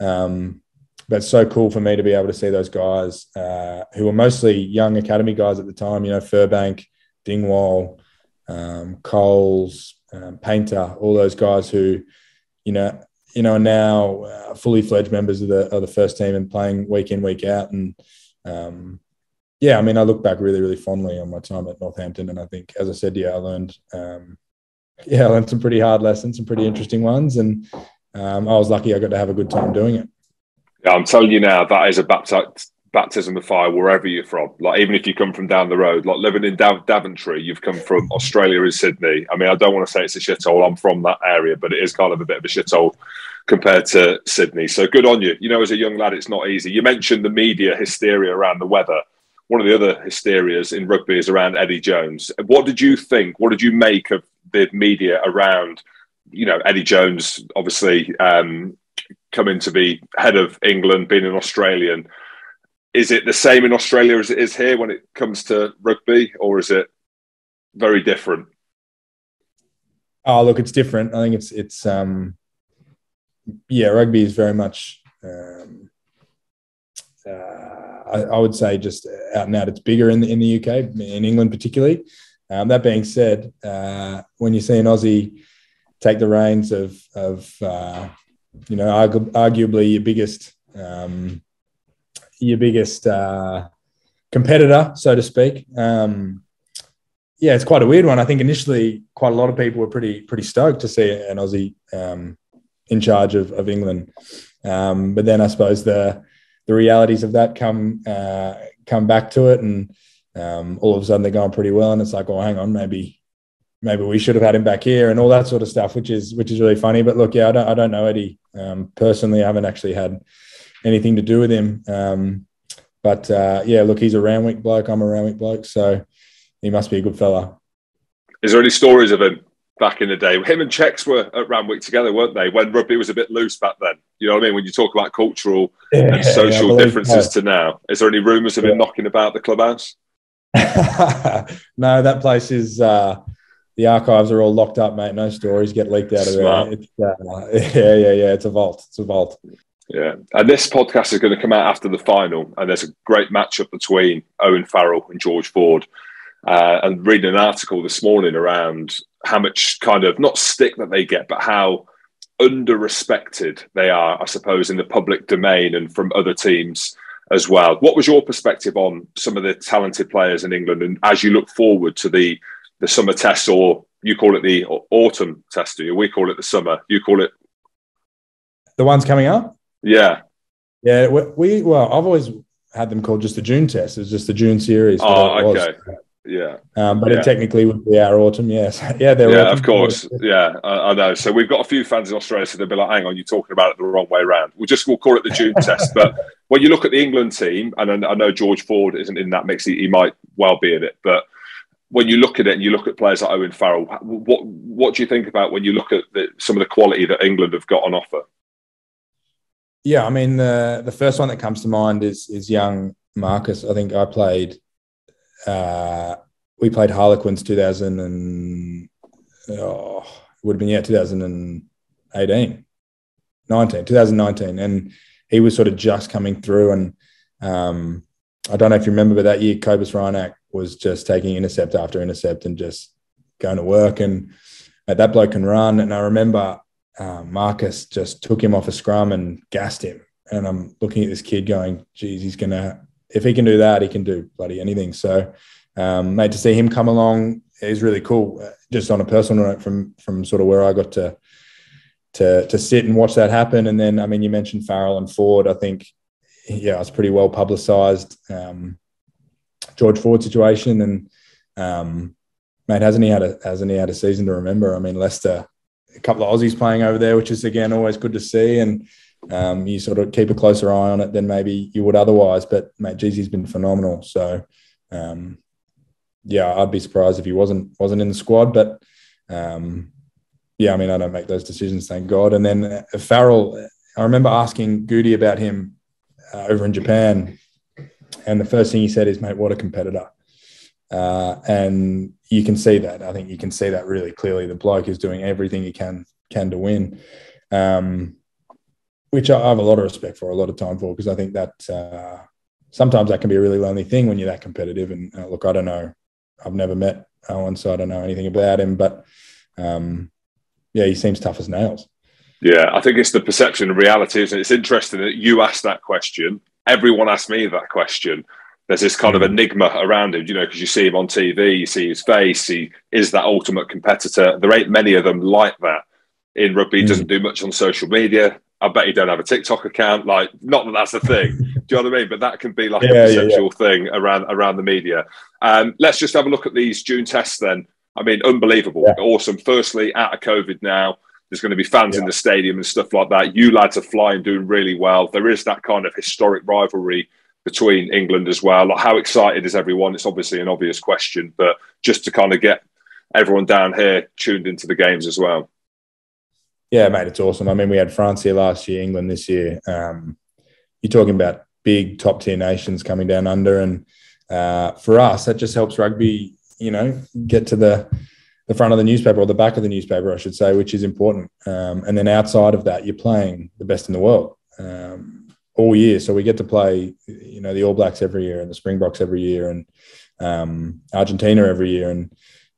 Um, but so cool for me to be able to see those guys uh, who were mostly young academy guys at the time, you know, Furbank, Dingwall, um, Coles, um, Painter, all those guys who, you know, you know, are now uh, fully fledged members of the of the first team and playing week in week out, and um, yeah, I mean, I look back really, really fondly on my time at Northampton, and I think, as I said, yeah, I learned, um, yeah, I learned some pretty hard lessons, some pretty interesting ones, and um, I was lucky I got to have a good time doing it. Yeah, I'm telling you now, that is a baptism of fire wherever you're from. Like even if you come from down the road, like living in Dav- Daventry, you've come from Australia in Sydney. I mean, I don't want to say it's a shithole. I'm from that area, but it is kind of a bit of a shithole compared to Sydney. So good on you. You know, as a young lad, it's not easy. You mentioned the media hysteria around the weather one of the other hysterias in rugby is around Eddie Jones. What did you think? What did you make of the media around, you know, Eddie Jones obviously um, coming to be head of England, being an Australian? Is it the same in Australia as it is here when it comes to rugby, or is it very different? Oh, look, it's different. I think it's it's um, yeah, rugby is very much. Um, uh, I, I, would say just out and out, it's bigger in the, in the UK, in England particularly. Um, that being said, uh, when you see an Aussie take the reins of of uh, you know argu- arguably your biggest um, your biggest uh, competitor, so to speak. Um, yeah, it's quite a weird one. I think initially, quite a lot of people were pretty pretty stoked to see an Aussie um, in charge of, of England, um, but then I suppose the the realities of that come uh, come back to it, and um, all of a sudden they're going pretty well, and it's like, oh, hang on, maybe maybe we should have had him back here, and all that sort of stuff, which is which is really funny. But look, yeah, I don't I don't know Eddie um, personally. I haven't actually had anything to do with him. Um, but uh, yeah, look, he's a Randwick bloke. I'm a Randwick bloke, so he must be a good fella. Is there any stories of him back in the day? Him and Chex were at Randwick together, weren't they? When rugby was a bit loose back then. You know what I mean? When you talk about cultural yeah, and social yeah, differences to now, is there any rumours of him knocking about the clubhouse? [LAUGHS] no, that place is. Uh, the archives are all locked up, mate. No stories get leaked out of there. It's, uh, [LAUGHS] yeah, yeah, yeah. It's a vault. It's a vault. Yeah, and this podcast is going to come out after the final, and there's a great matchup between Owen Farrell and George Ford. Uh, and reading an article this morning around how much kind of not stick that they get, but how under-respected they are, I suppose, in the public domain and from other teams as well. What was your perspective on some of the talented players in England, and as you look forward to the the summer test, or you call it the autumn test, do you? We call it the summer. You call it the ones coming up. Yeah, yeah. We well, I've always had them called just the June test. It's just the June series. Oh, okay. Yeah. Um, but yeah. it technically would be our autumn, yes. [LAUGHS] yeah, they're Yeah, of course. Yeah, I, I, know. So we've got a few fans in Australia, so they'll be like, hang on, you're talking about it the wrong way around. We'll just we'll call it the June [LAUGHS] test. But when you look at the England team, and I know George Ford isn't in that mix, he, he might well be in it, but when you look at it and you look at players like Owen Farrell, what what do you think about when you look at the, some of the quality that England have got on offer? Yeah, I mean the the first one that comes to mind is is young Marcus. I think I played uh, we played Harlequins 2000 and oh, it would have been yeah 2018, 19, 2019, and he was sort of just coming through. And um, I don't know if you remember, but that year Cobus Reinach was just taking intercept after intercept and just going to work. And that bloke can run. And I remember uh, Marcus just took him off a scrum and gassed him. And I'm looking at this kid going, geez, he's going to, if he can do that, he can do bloody anything. So um, mate, to see him come along is really cool. Uh, just on a personal note, from from sort of where I got to to to sit and watch that happen, and then I mean, you mentioned Farrell and Ford. I think yeah, it's pretty well publicised. Um, George Ford situation, and um, mate, hasn't he had a hasn't he had a season to remember? I mean, Leicester, a couple of Aussies playing over there, which is again always good to see, and um, you sort of keep a closer eye on it than maybe you would otherwise. But mate, geez, he's been phenomenal. So um, yeah, I'd be surprised if he wasn't wasn't in the squad. But um, yeah, I mean, I don't make those decisions, thank God. And then uh, Farrell, I remember asking Goody about him uh, over in Japan, and the first thing he said is, "Mate, what a competitor." Uh, and you can see that. I think you can see that really clearly. The bloke is doing everything he can can to win, um, which I have a lot of respect for, a lot of time for, because I think that uh, sometimes that can be a really lonely thing when you're that competitive. And uh, look, I don't know I've never met Owen, so I don't know anything about him. But um, yeah, he seems tough as nails. Yeah, I think it's the perception of reality, isn't it? It's interesting that you asked that question. Everyone asked me that question. There's this kind of hmm. enigma around him, you know, because you see him on TV, you see his face, he is that ultimate competitor. There ain't many of them like that in rugby. He mm. doesn't do much on social media. I bet you don't have a TikTok account. Like, not that that's a thing. [LAUGHS] Do you know what I mean? But that can be like yeah, a perceptual yeah, yeah. thing around around the media. Um, let's just have a look at these June tests then. I mean, unbelievable, awesome. Firstly, out of COVID now, there's going to be fans in the stadium and stuff like that. You lads are flying, doing really well. There is that kind of historic rivalry between England as well. Like, how excited is everyone? It's obviously an obvious question, but just to kind of get everyone down here tuned into the games as well. Yeah, mate, it's awesome. I mean, we had France here last year, England this year. Um, you're talking about big top tier nations coming down under, and uh, for us, that just helps rugby, you know, get to the the front of the newspaper or the back of the newspaper, I should say, which is important. Um, and then outside of that, you're playing the best in the world um, all year. So we get to play, you know, the All Blacks every year and the Springboks every year and um, Argentina every year. And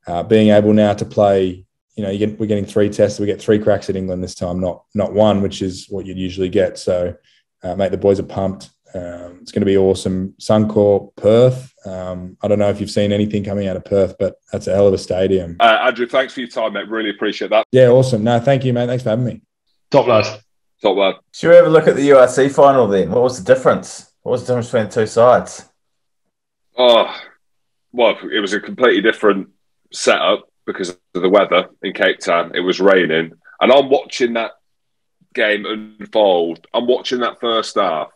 uh, being able now to play, you know, get, we're getting three tests. We get three cracks at England this time, not not one, which is what you'd usually get. So, uh, mate, the boys are pumped. Um, it's going to be awesome. Suncorp, Perth. Um, I don't know if you've seen anything coming out of Perth, but that's a hell of a stadium. Uh, Andrew, thanks for your time, mate. Really appreciate that. Yeah, awesome. No, thank you, mate. Thanks for having me. Top lad. Top lad. Should we have a look at the URC final then? What was the difference? What was the difference between the two sides? Oh, well, it was a completely different setup because of the weather in Cape Town. It was raining, and I'm watching that game unfold. I'm watching that first half,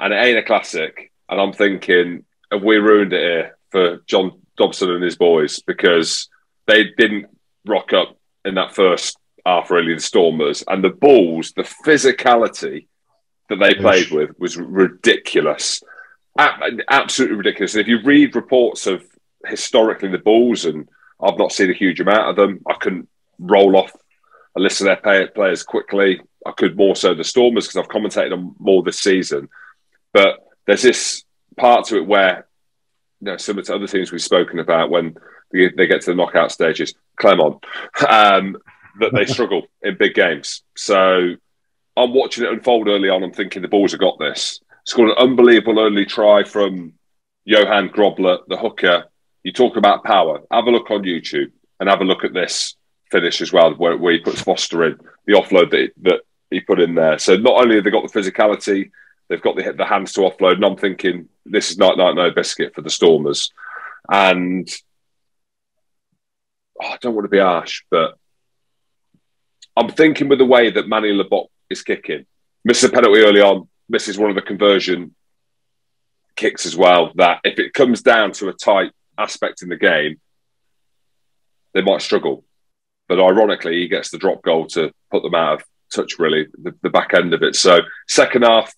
and it ain't a classic. And I'm thinking, have we ruined it here for John Dobson and his boys because they didn't rock up in that first half, really, the Stormers. And the balls, the physicality that they played with was ridiculous. Absolutely ridiculous. And if you read reports of historically the Bulls, and I've not seen a huge amount of them, I couldn't roll off a list of their players quickly. I could more so the Stormers because I've commentated on more this season. But there's this part to it where, you know, similar to other things we've spoken about when they, they get to the knockout stages, Clermont, um, that they [LAUGHS] struggle in big games. So I'm watching it unfold early on. I'm thinking the Bulls have got this. Scored an unbelievable early try from Johan Grobbelaar, the hooker. You talk about power. Have a look on YouTube and have a look at this finish as well, where, where he puts Foster in the offload that, that he put in there. So not only have they got the physicality, They've got the, the hands to offload, and I'm thinking this is not not no biscuit for the Stormers. And oh, I don't want to be harsh, but I'm thinking with the way that Manny Libbok is kicking, misses a penalty early on, misses one of the conversion kicks as well. That if it comes down to a tight aspect in the game, they might struggle. But ironically, he gets the drop goal to put them out of touch, really, the, the back end of it. So, second half,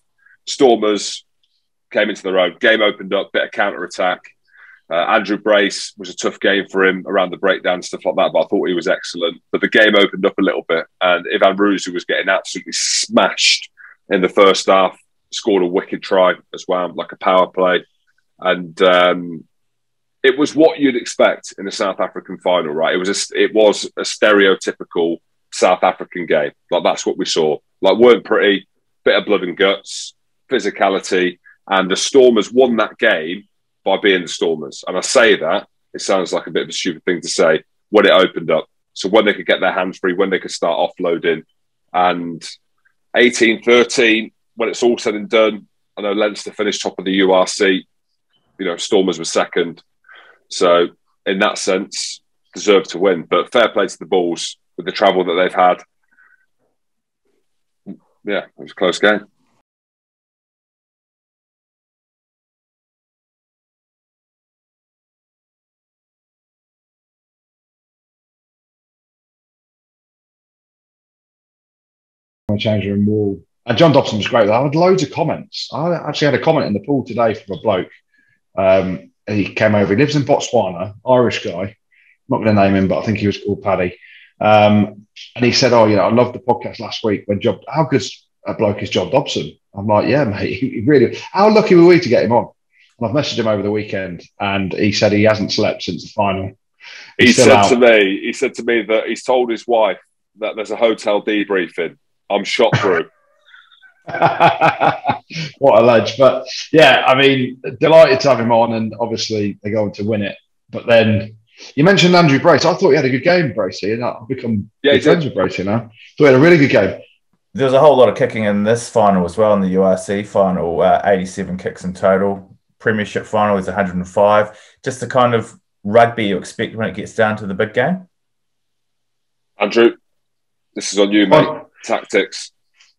Stormers came into their own. Game opened up, bit of counter attack. Uh, Andrew Brace was a tough game for him around the breakdown stuff like that, but I thought he was excellent. But the game opened up a little bit, and Evan Roos was getting absolutely smashed in the first half. Scored a wicked try as well, like a power play, and um, it was what you'd expect in a South African final, right? It was a, it was a stereotypical South African game. Like that's what we saw. Like weren't pretty, bit of blood and guts, physicality, and the Stormers won that game by being the Stormers. And I say that, it sounds like a bit of a stupid thing to say when it opened up. So when they could get their hands free, when they could start offloading. And 18 13, when it's all said and done, I know Leinster finished top of the URC. You know, Stormers were second. So in that sense, deserved to win. But fair play to the Bulls with the travel that they've had. Yeah, it was a close game. change room wall. And John Dobson was great. I had loads of comments. I actually had a comment in the pool today from a bloke. Um, he came over. He lives in Botswana, Irish guy. I'm not going to name him, but I think he was called Paddy. Um, and he said, "Oh, you know, I loved the podcast last week when Job. How good a bloke is John Dobson?" I'm like, "Yeah, mate. [LAUGHS] He really. How lucky were we to get him on?" And I've messaged him over the weekend, and he said he hasn't slept since the final. He's he said out. to me, he said to me that he's told his wife that there's a hotel debriefing I'm shot through. [LAUGHS] what a ledge. But yeah, I mean, delighted to have him on, and obviously they're going to win it. But then you mentioned Andrew Brace. I thought he had a good game, Bracey, and I've become yeah, friends with Bracey now. So he had a really good game. There was a whole lot of kicking in this final as well, in the URC final, uh, 87 kicks in total. Premiership final is 105. Just the kind of rugby you expect when it gets down to the big game. Andrew, this is on you, mate tactics.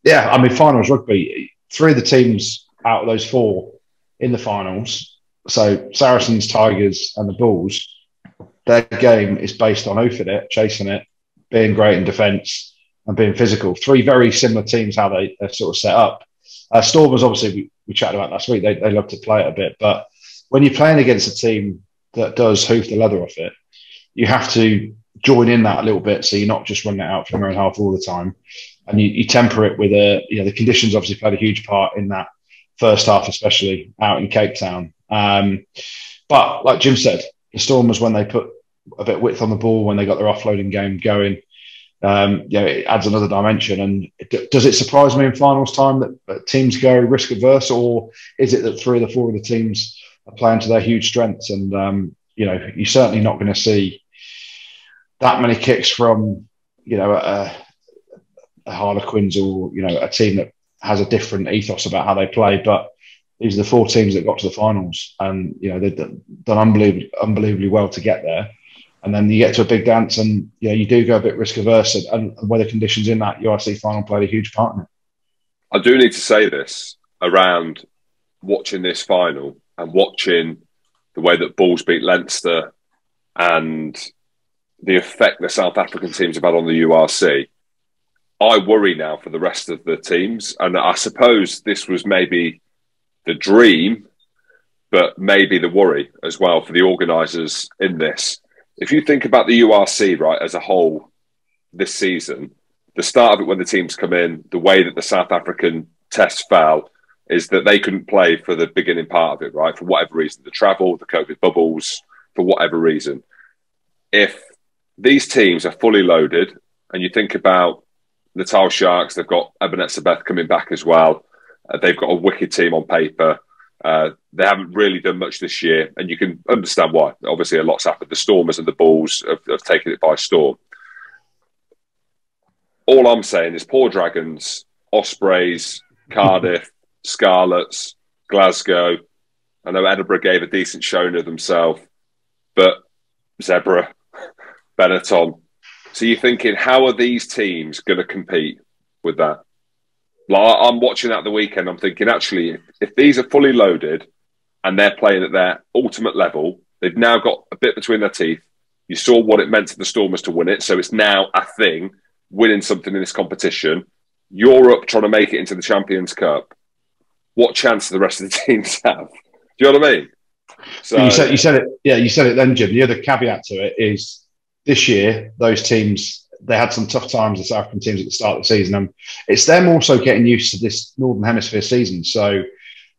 Yeah, I mean, finals rugby, three of the teams out of those four in the finals. So Saracens, Tigers, and the Bulls, their game is based on oofing it, chasing it, being great in defence, and being physical. Three very similar teams how they, are sort of set up. Uh, Stormers, obviously, we, we chatted about last week. They, they love to play it a bit, but when you're playing against a team that does hoof the leather off it, you have to join in that a little bit so you're not just running it out from your own half all the time. And you, you temper it with a, you know, the conditions obviously played a huge part in that first half, especially out in Cape Town. Um, but like Jim said, the Stormers when they put a bit width on the ball, when they got their offloading game going, um, yeah, it adds another dimension. And it, does it surprise me in finals time that, that teams go risk averse, or is it that three of the four of the teams are playing to their huge strengths? And um, you know, you're certainly not going to see that many kicks from you know a Harlequins or you know a team that has a different ethos about how they play. But these are the four teams that got to the finals, and you know they've done unbelievably, unbelievably well to get there. And then you get to a big dance, and you know you do go a bit risk averse, and, and weather conditions in that URC final played a huge part in it. I do need to say this around watching this final and watching the way that Bulls beat Leinster and the effect the South African teams have had on the URC. I worry now for the rest of the teams. And I suppose this was maybe the dream, but maybe the worry as well for the organisers in this. If you think about the URC, right, as a whole this season, the start of it when the teams come in, the way that the South African test fell is that they couldn't play for the beginning part of it, right? For whatever reason, the travel, the COVID bubbles, for whatever reason. If these teams are fully loaded, and you think about Natal Sharks, they've got Eben Etzebeth coming back as well. Uh, they've got a wicked team on paper. Uh, they haven't really done much this year, and you can understand why. Obviously, a lot's happened. The Stormers and the Bulls have, have taken it by storm. All I'm saying is, poor Dragons, Ospreys, Cardiff, [LAUGHS] Scarlets, Glasgow. I know Edinburgh gave a decent showing of themselves, but Zebra, [LAUGHS] Benetton. So you're thinking, how are these teams going to compete with that? Like, I'm watching that the weekend. I'm thinking, actually, if these are fully loaded and they're playing at their ultimate level, they've now got a bit between their teeth. You saw what it meant to the Stormers to win it, so it's now a thing. Winning something in this competition, Europe trying to make it into the Champions Cup. What chance do the rest of the [LAUGHS] teams have? Do you know what I mean? So you said you said it. Yeah, you said it then, Jim. The other caveat to it is this year those teams they had some tough times, the South African teams at the start of the season, and it's them also getting used to this Northern Hemisphere season. So,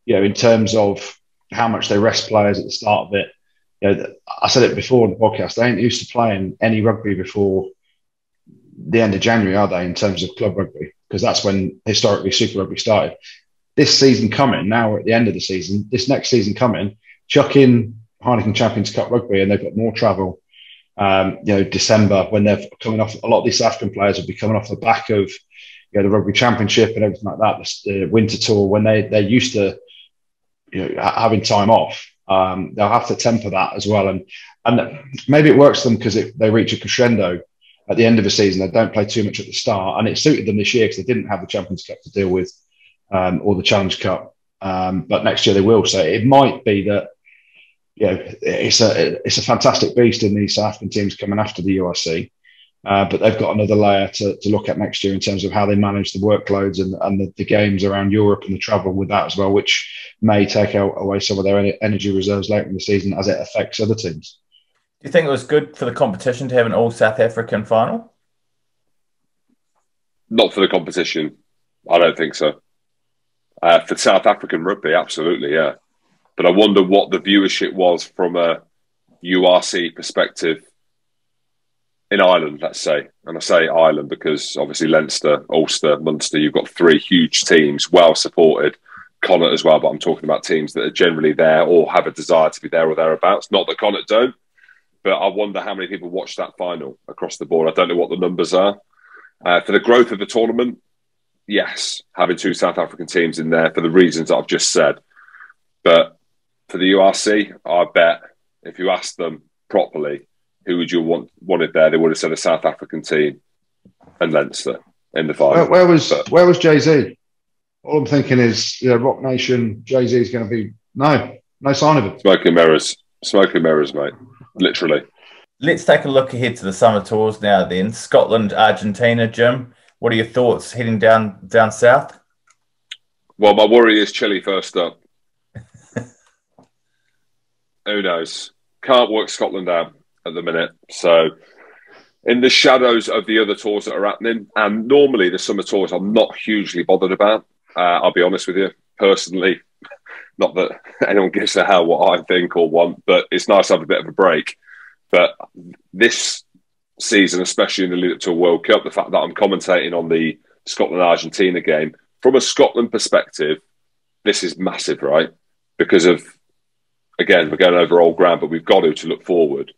you know, in terms of how much they rest players at the start of it, you know, I said it before in the podcast, they ain't used to playing any rugby before the end of January, are they, in terms of club rugby? Because that's when historically Super Rugby started. This season coming, now we're at the end of the season, this next season coming, chuck in Heineken Champions Cup rugby and they've got more travel um, you know, December when they're coming off. A lot of these African players will be coming off the back of you know the rugby championship and everything like that. The, winter tour when they they're used to you know having time off. Um, they'll have to temper that as well, and and maybe it works for them because they reach a crescendo at the end of the season. They don't play too much at the start, and it suited them this year because they didn't have the Champions Cup to deal with um, or the Challenge Cup. Um, but next year they will. So it might be that you know, it's a it's a fantastic beast in these South African teams coming after the URC. Uh, but they've got another layer to, to look at next year in terms of how they manage the workloads and, and the, the games around Europe and the travel with that as well, which may take out, away some of their energy reserves later in the season as it affects other teams. Do you think it was good for the competition to have an all South African final? Not for the competition. I don't think so. Uh, for South African rugby, absolutely, yeah. But I wonder what the viewership was from a URC perspective in Ireland, let's say. And I say Ireland because obviously Leinster, Ulster, Munster, you've got three huge teams, well supported. Connacht as well, but I'm talking about teams that are generally there or have a desire to be there or thereabouts. Not that Connacht don't, but I wonder how many people watched that final across the board. I don't know what the numbers are. Uh, for the growth of the tournament, yes, having two South African teams in there for the reasons I've just said. But for the URC, I bet if you asked them properly, who would you want wanted there, they would have said a South African team and Leinster in the final. Where, where was but, where was Jay Z? All I'm thinking is, you know, Roc Nation, Jay Z is going to be No, no sign of it. Smoking mirrors. Smoking mirrors, mate. Literally. Let's take a look ahead to the summer tours now. Then Scotland, Argentina, Jim. What are your thoughts heading down down south? Well, my worry is Chile first up. Who knows? Can't work Scotland out at the minute. So, in the shadows of the other tours that are happening, and normally the summer tours I'm not hugely bothered about. Uh, I'll be honest with you. Personally, [LAUGHS] not that [LAUGHS] anyone gives a hell what I think or want, but it's nice to have a bit of a break. But this season, especially in the lead up to a World Cup, the fact that I'm commentating on the Scotland Argentina game, from a Scotland perspective, this is massive, right? Because of, again, we're going over old ground, but we've got to to look forward.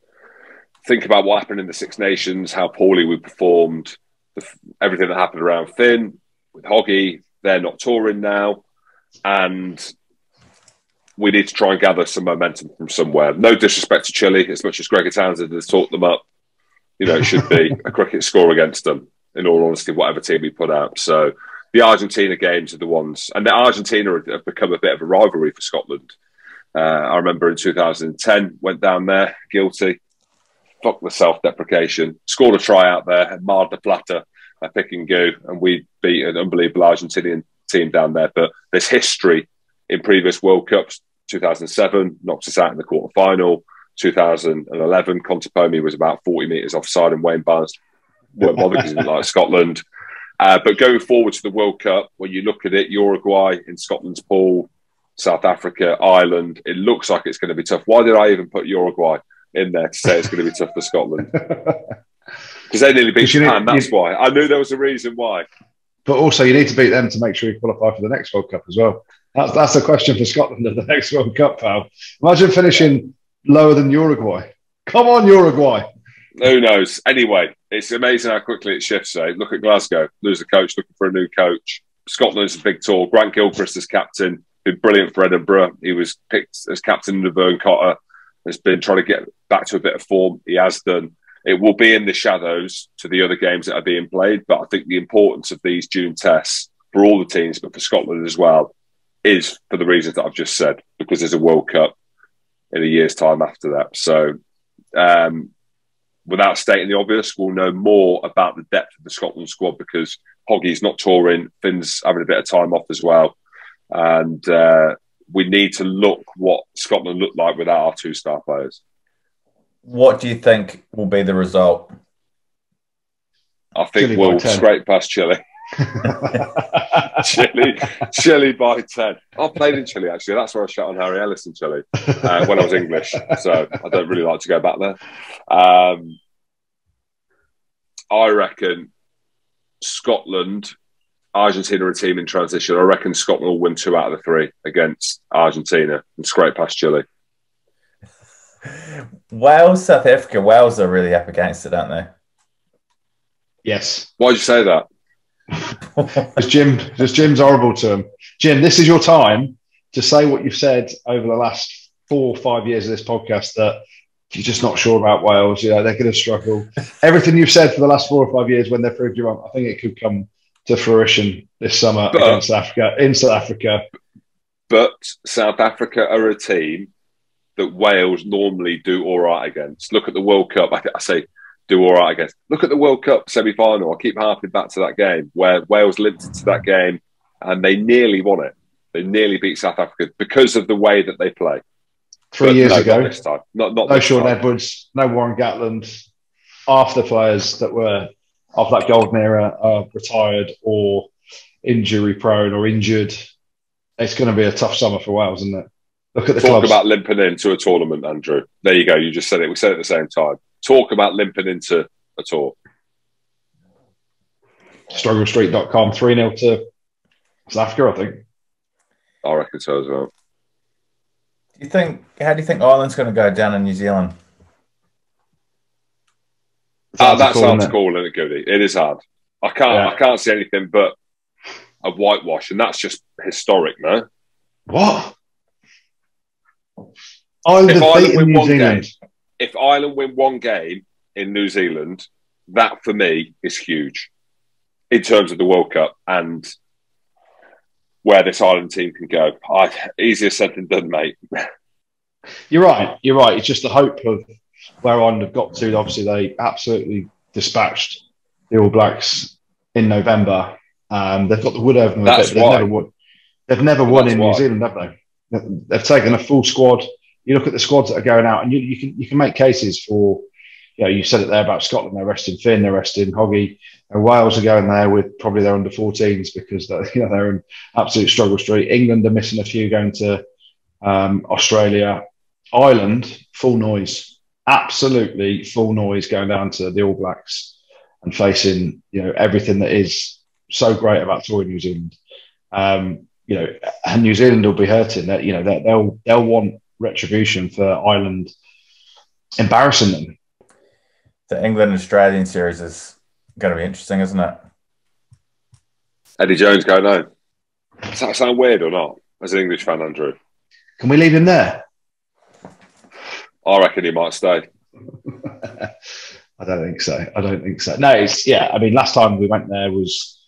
Think about what happened in the Six Nations, how poorly we performed, the, everything that happened around Finn with Hoggy. They're not touring now. And we need to try and gather some momentum from somewhere. No disrespect to Chile, as much as Gregor Townsend has talked them up. You know, it should be [LAUGHS] a cricket score against them, in all honesty, whatever team we put out. So the Argentina games are the ones. And the Argentina have become a bit of a rivalry for Scotland. Uh, I remember in 2010, went down there, guilty. Fuck the self deprecation. Scored a try out there, had Mar del Plata, a pick and go, and we beat an unbelievable Argentinian team down there. But there's history in previous World Cups 2007 knocked us out in the quarter final. 2011, Contepomi was about 40 metres offside, and Wayne Barnes weren't bothered because he like Scotland. Uh, but going forward to the World Cup, when you look at it, Uruguay in Scotland's pool, South Africa, Ireland, it looks like it's going to be tough. Why did I even put Uruguay in there to say it's going to be tough for Scotland? [LAUGHS] Because they nearly beat Japan. Need, that's why. I knew there was a reason why. But also, you need to beat them to make sure you qualify for the next World Cup as well. That's that's a question for Scotland at the next World Cup, pal. Imagine finishing lower than Uruguay. Come on, Uruguay. Who knows? Anyway, it's amazing how quickly it shifts. Eh? Look at Glasgow, lose the coach, looking for a new coach. Scotland's a big tour. Grant Gilchrist is captain, brilliant for Edinburgh. He was picked as captain of Vern Cotter. Has been trying to get back to a bit of form. He has done. It will be in the shadows to the other games that are being played, but I think the importance of these June tests for all the teams, but for Scotland as well, is for the reasons that I've just said, because there's a World Cup in a year's time after that. So, um, without stating the obvious, we'll know more about the depth of the Scotland squad because Hoggy's not touring, Finn's having a bit of time off as well. And uh, we need to look what Scotland looked like without our two star players. What do you think will be the result? I think Chile we'll scrape past Chile. [LAUGHS] [LAUGHS] Chile, Chile by 10. I played in Chile actually. That's where I shot on Harry Ellis in Chile uh, when I was English. So I don't really like to go back there. Um, I reckon Scotland, Argentina are a team in transition. I reckon Scotland will win two out of the three against Argentina and scrape past Chile. [LAUGHS] Wales, South Africa, Wales are really up against it, aren't they? Yes. Why'd you say that? [LAUGHS] Because Jim, because Jim's horrible to him. Jim, this is your time to say what you've said over the last four or five years of this podcast that you're just not sure about Wales. You know, they're going to struggle. [LAUGHS] Everything you've said for the last four or five years when they're proved you wrong, I think it could come to fruition this summer but, against Africa in South Africa. But South Africa are a team that Wales normally do all right against. Look at the World Cup. I, I say do all right against. Look at the World Cup semi final. I keep harping back to that game where Wales limped into that game and they nearly won it. They nearly beat South Africa because of the way that they play. Three but years no, ago, not this time. Not, not no Shaun Edwards, no Warren Gatland. Half the players that were of that golden era are retired or injury prone or injured. It's going to be a tough summer for Wales, isn't it? Look at the Talk clubs. about limping into a tournament, Andrew. There you go. You just said it. We said it at the same time talk about limping into a tour. StruggleStreet.com, 3 0 to South Africa, I think. I reckon so as well. Do you think, how do you think Ireland's going to go down in New Zealand? Uh, that to call, isn't it, Goody? It is hard. I can't, yeah. I can't see anything but a whitewash, and that's just historic, no? What? Ireland if Ireland win New one Zealand. game, if Ireland win one game in New Zealand, that for me is huge in terms of the World Cup. And where this Ireland team can go. I, easier said than done, mate. [LAUGHS] You're right. You're right. It's just the hope of where Ireland have got to. Obviously, they absolutely dispatched the All Blacks in November. Um, they've got the wood over them. They've never won. They've never won in why. New Zealand, have they? They've taken a full squad. You look at the squads that are going out, and you, you can you can make cases for. You know, you said it there about Scotland. They're resting Finn. They're resting Hoggy. And Wales are going there with probably their under 14s because they're, [LAUGHS] you know, they're in absolute struggle street. England are missing a few going to um, Australia. Ireland, full noise, absolutely full noise going down to the All Blacks and facing you know everything that is so great about touring New Zealand. Um, you know, and New Zealand will be hurting. That you know that they'll they'll want retribution for Ireland embarrassing them. The England Australian series is going to be interesting, isn't it? Eddie Jones going home. Does that sound weird or not? As an English fan, Andrew, Can we leave him there? I reckon he might stay. [LAUGHS] I don't think so. I don't think so. No, it's yeah. I mean, last time we went there was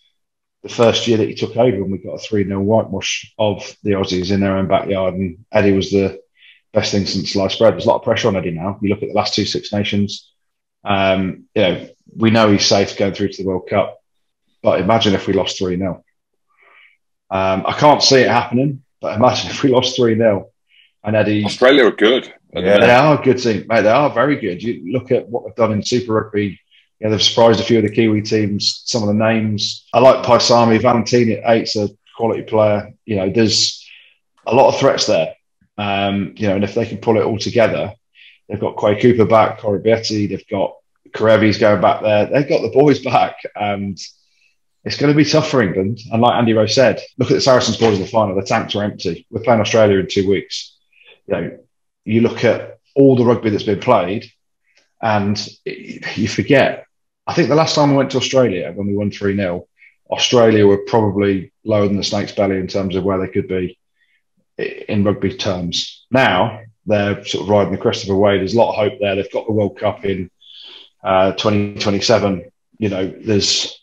the first year that he took over, and we got a three 0 whitewash of the Aussies in their own backyard. And Eddie was the best thing since sliced bread. There's a lot of pressure on Eddie now. You look at the last two Six Nations. Um, you know, we know he's safe going through to the World Cup, but imagine if we lost three 0 um, I can't see it happening, but imagine [LAUGHS] if we lost three 0 and Eddie Australia are good. The Yeah. they are a good team, mate. They are very good. You look at what they've done in Super Rugby. You know, they've surprised a few of the Kiwi teams. Some of the names I like. Paisami, Valetini at eight's a quality player. You know, there's a lot of threats there. Um, you know, and if they can pull it all together, they've got Quade Cooper back, Corey Betty, they've got Kerevi's going back there. They've got the boys back, and it's going to be tough for England. And like Andy Rose said, look at the Saracens' boys in the final. The tanks are empty. We're playing Australia in two weeks. You know, you look at all the rugby that's been played, and you forget. I think the last time we went to Australia when we won 3 0, Australia were probably lower than the Snake's Belly in terms of where they could be in rugby terms. Now they're sort of riding the crest of a wave. There's a lot of hope there. They've got the World Cup in uh, 2027. You know, there's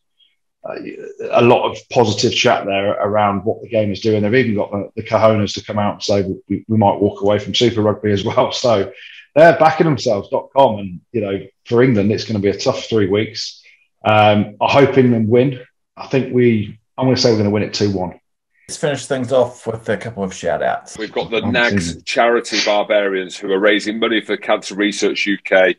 a lot of positive chat there around what the game is doing. They've even got the, the cojones to come out and say we, we might walk away from Super Rugby as well. [LAUGHS] So they're backing themselves.com. And, you know, for England, it's going to be a tough three weeks. Um, I hope England win. I think we, I'm going to say we're going to win it 2 1. Let's finish things off with a couple of shout outs. We've got the NAGS charity barbarians who are raising money for Cancer Research UK.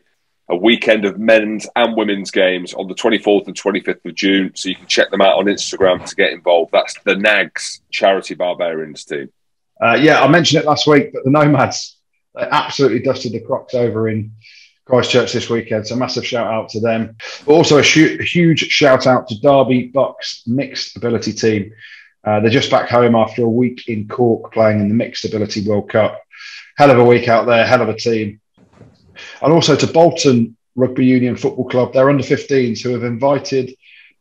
A weekend of men's and women's games on the 24th and 25th of June. So you can check them out on Instagram to get involved. That's the NAGS charity barbarians team. Uh, yeah, I mentioned it last week, but the Nomads they absolutely dusted the Crocs over in Christchurch this weekend. So massive shout out to them. But also a, hu- a huge shout out to Derby Bucks mixed ability team. Uh, they're just back home after a week in Cork playing in the Mixed Ability World Cup. Hell of a week out there, hell of a team. And also to Bolton Rugby Union Football Club, their under 15s who have invited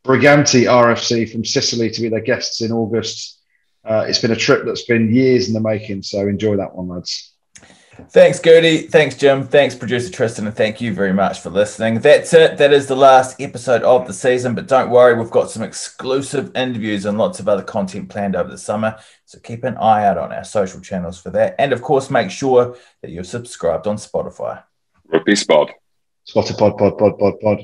Briganti RFC from Sicily to be their guests in August. Uh, it's been a trip that's been years in the making, so enjoy that one, lads. Thanks, Gertie. Thanks, Jim. Thanks, producer Tristan. And thank you very much for listening. That's it. That is the last episode of the season. But don't worry, we've got some exclusive interviews and lots of other content planned over the summer. So keep an eye out on our social channels for that. And of course, make sure that you're subscribed on Spotify. Rugby Spod. Spotted pod, pod, pod, pod, pod.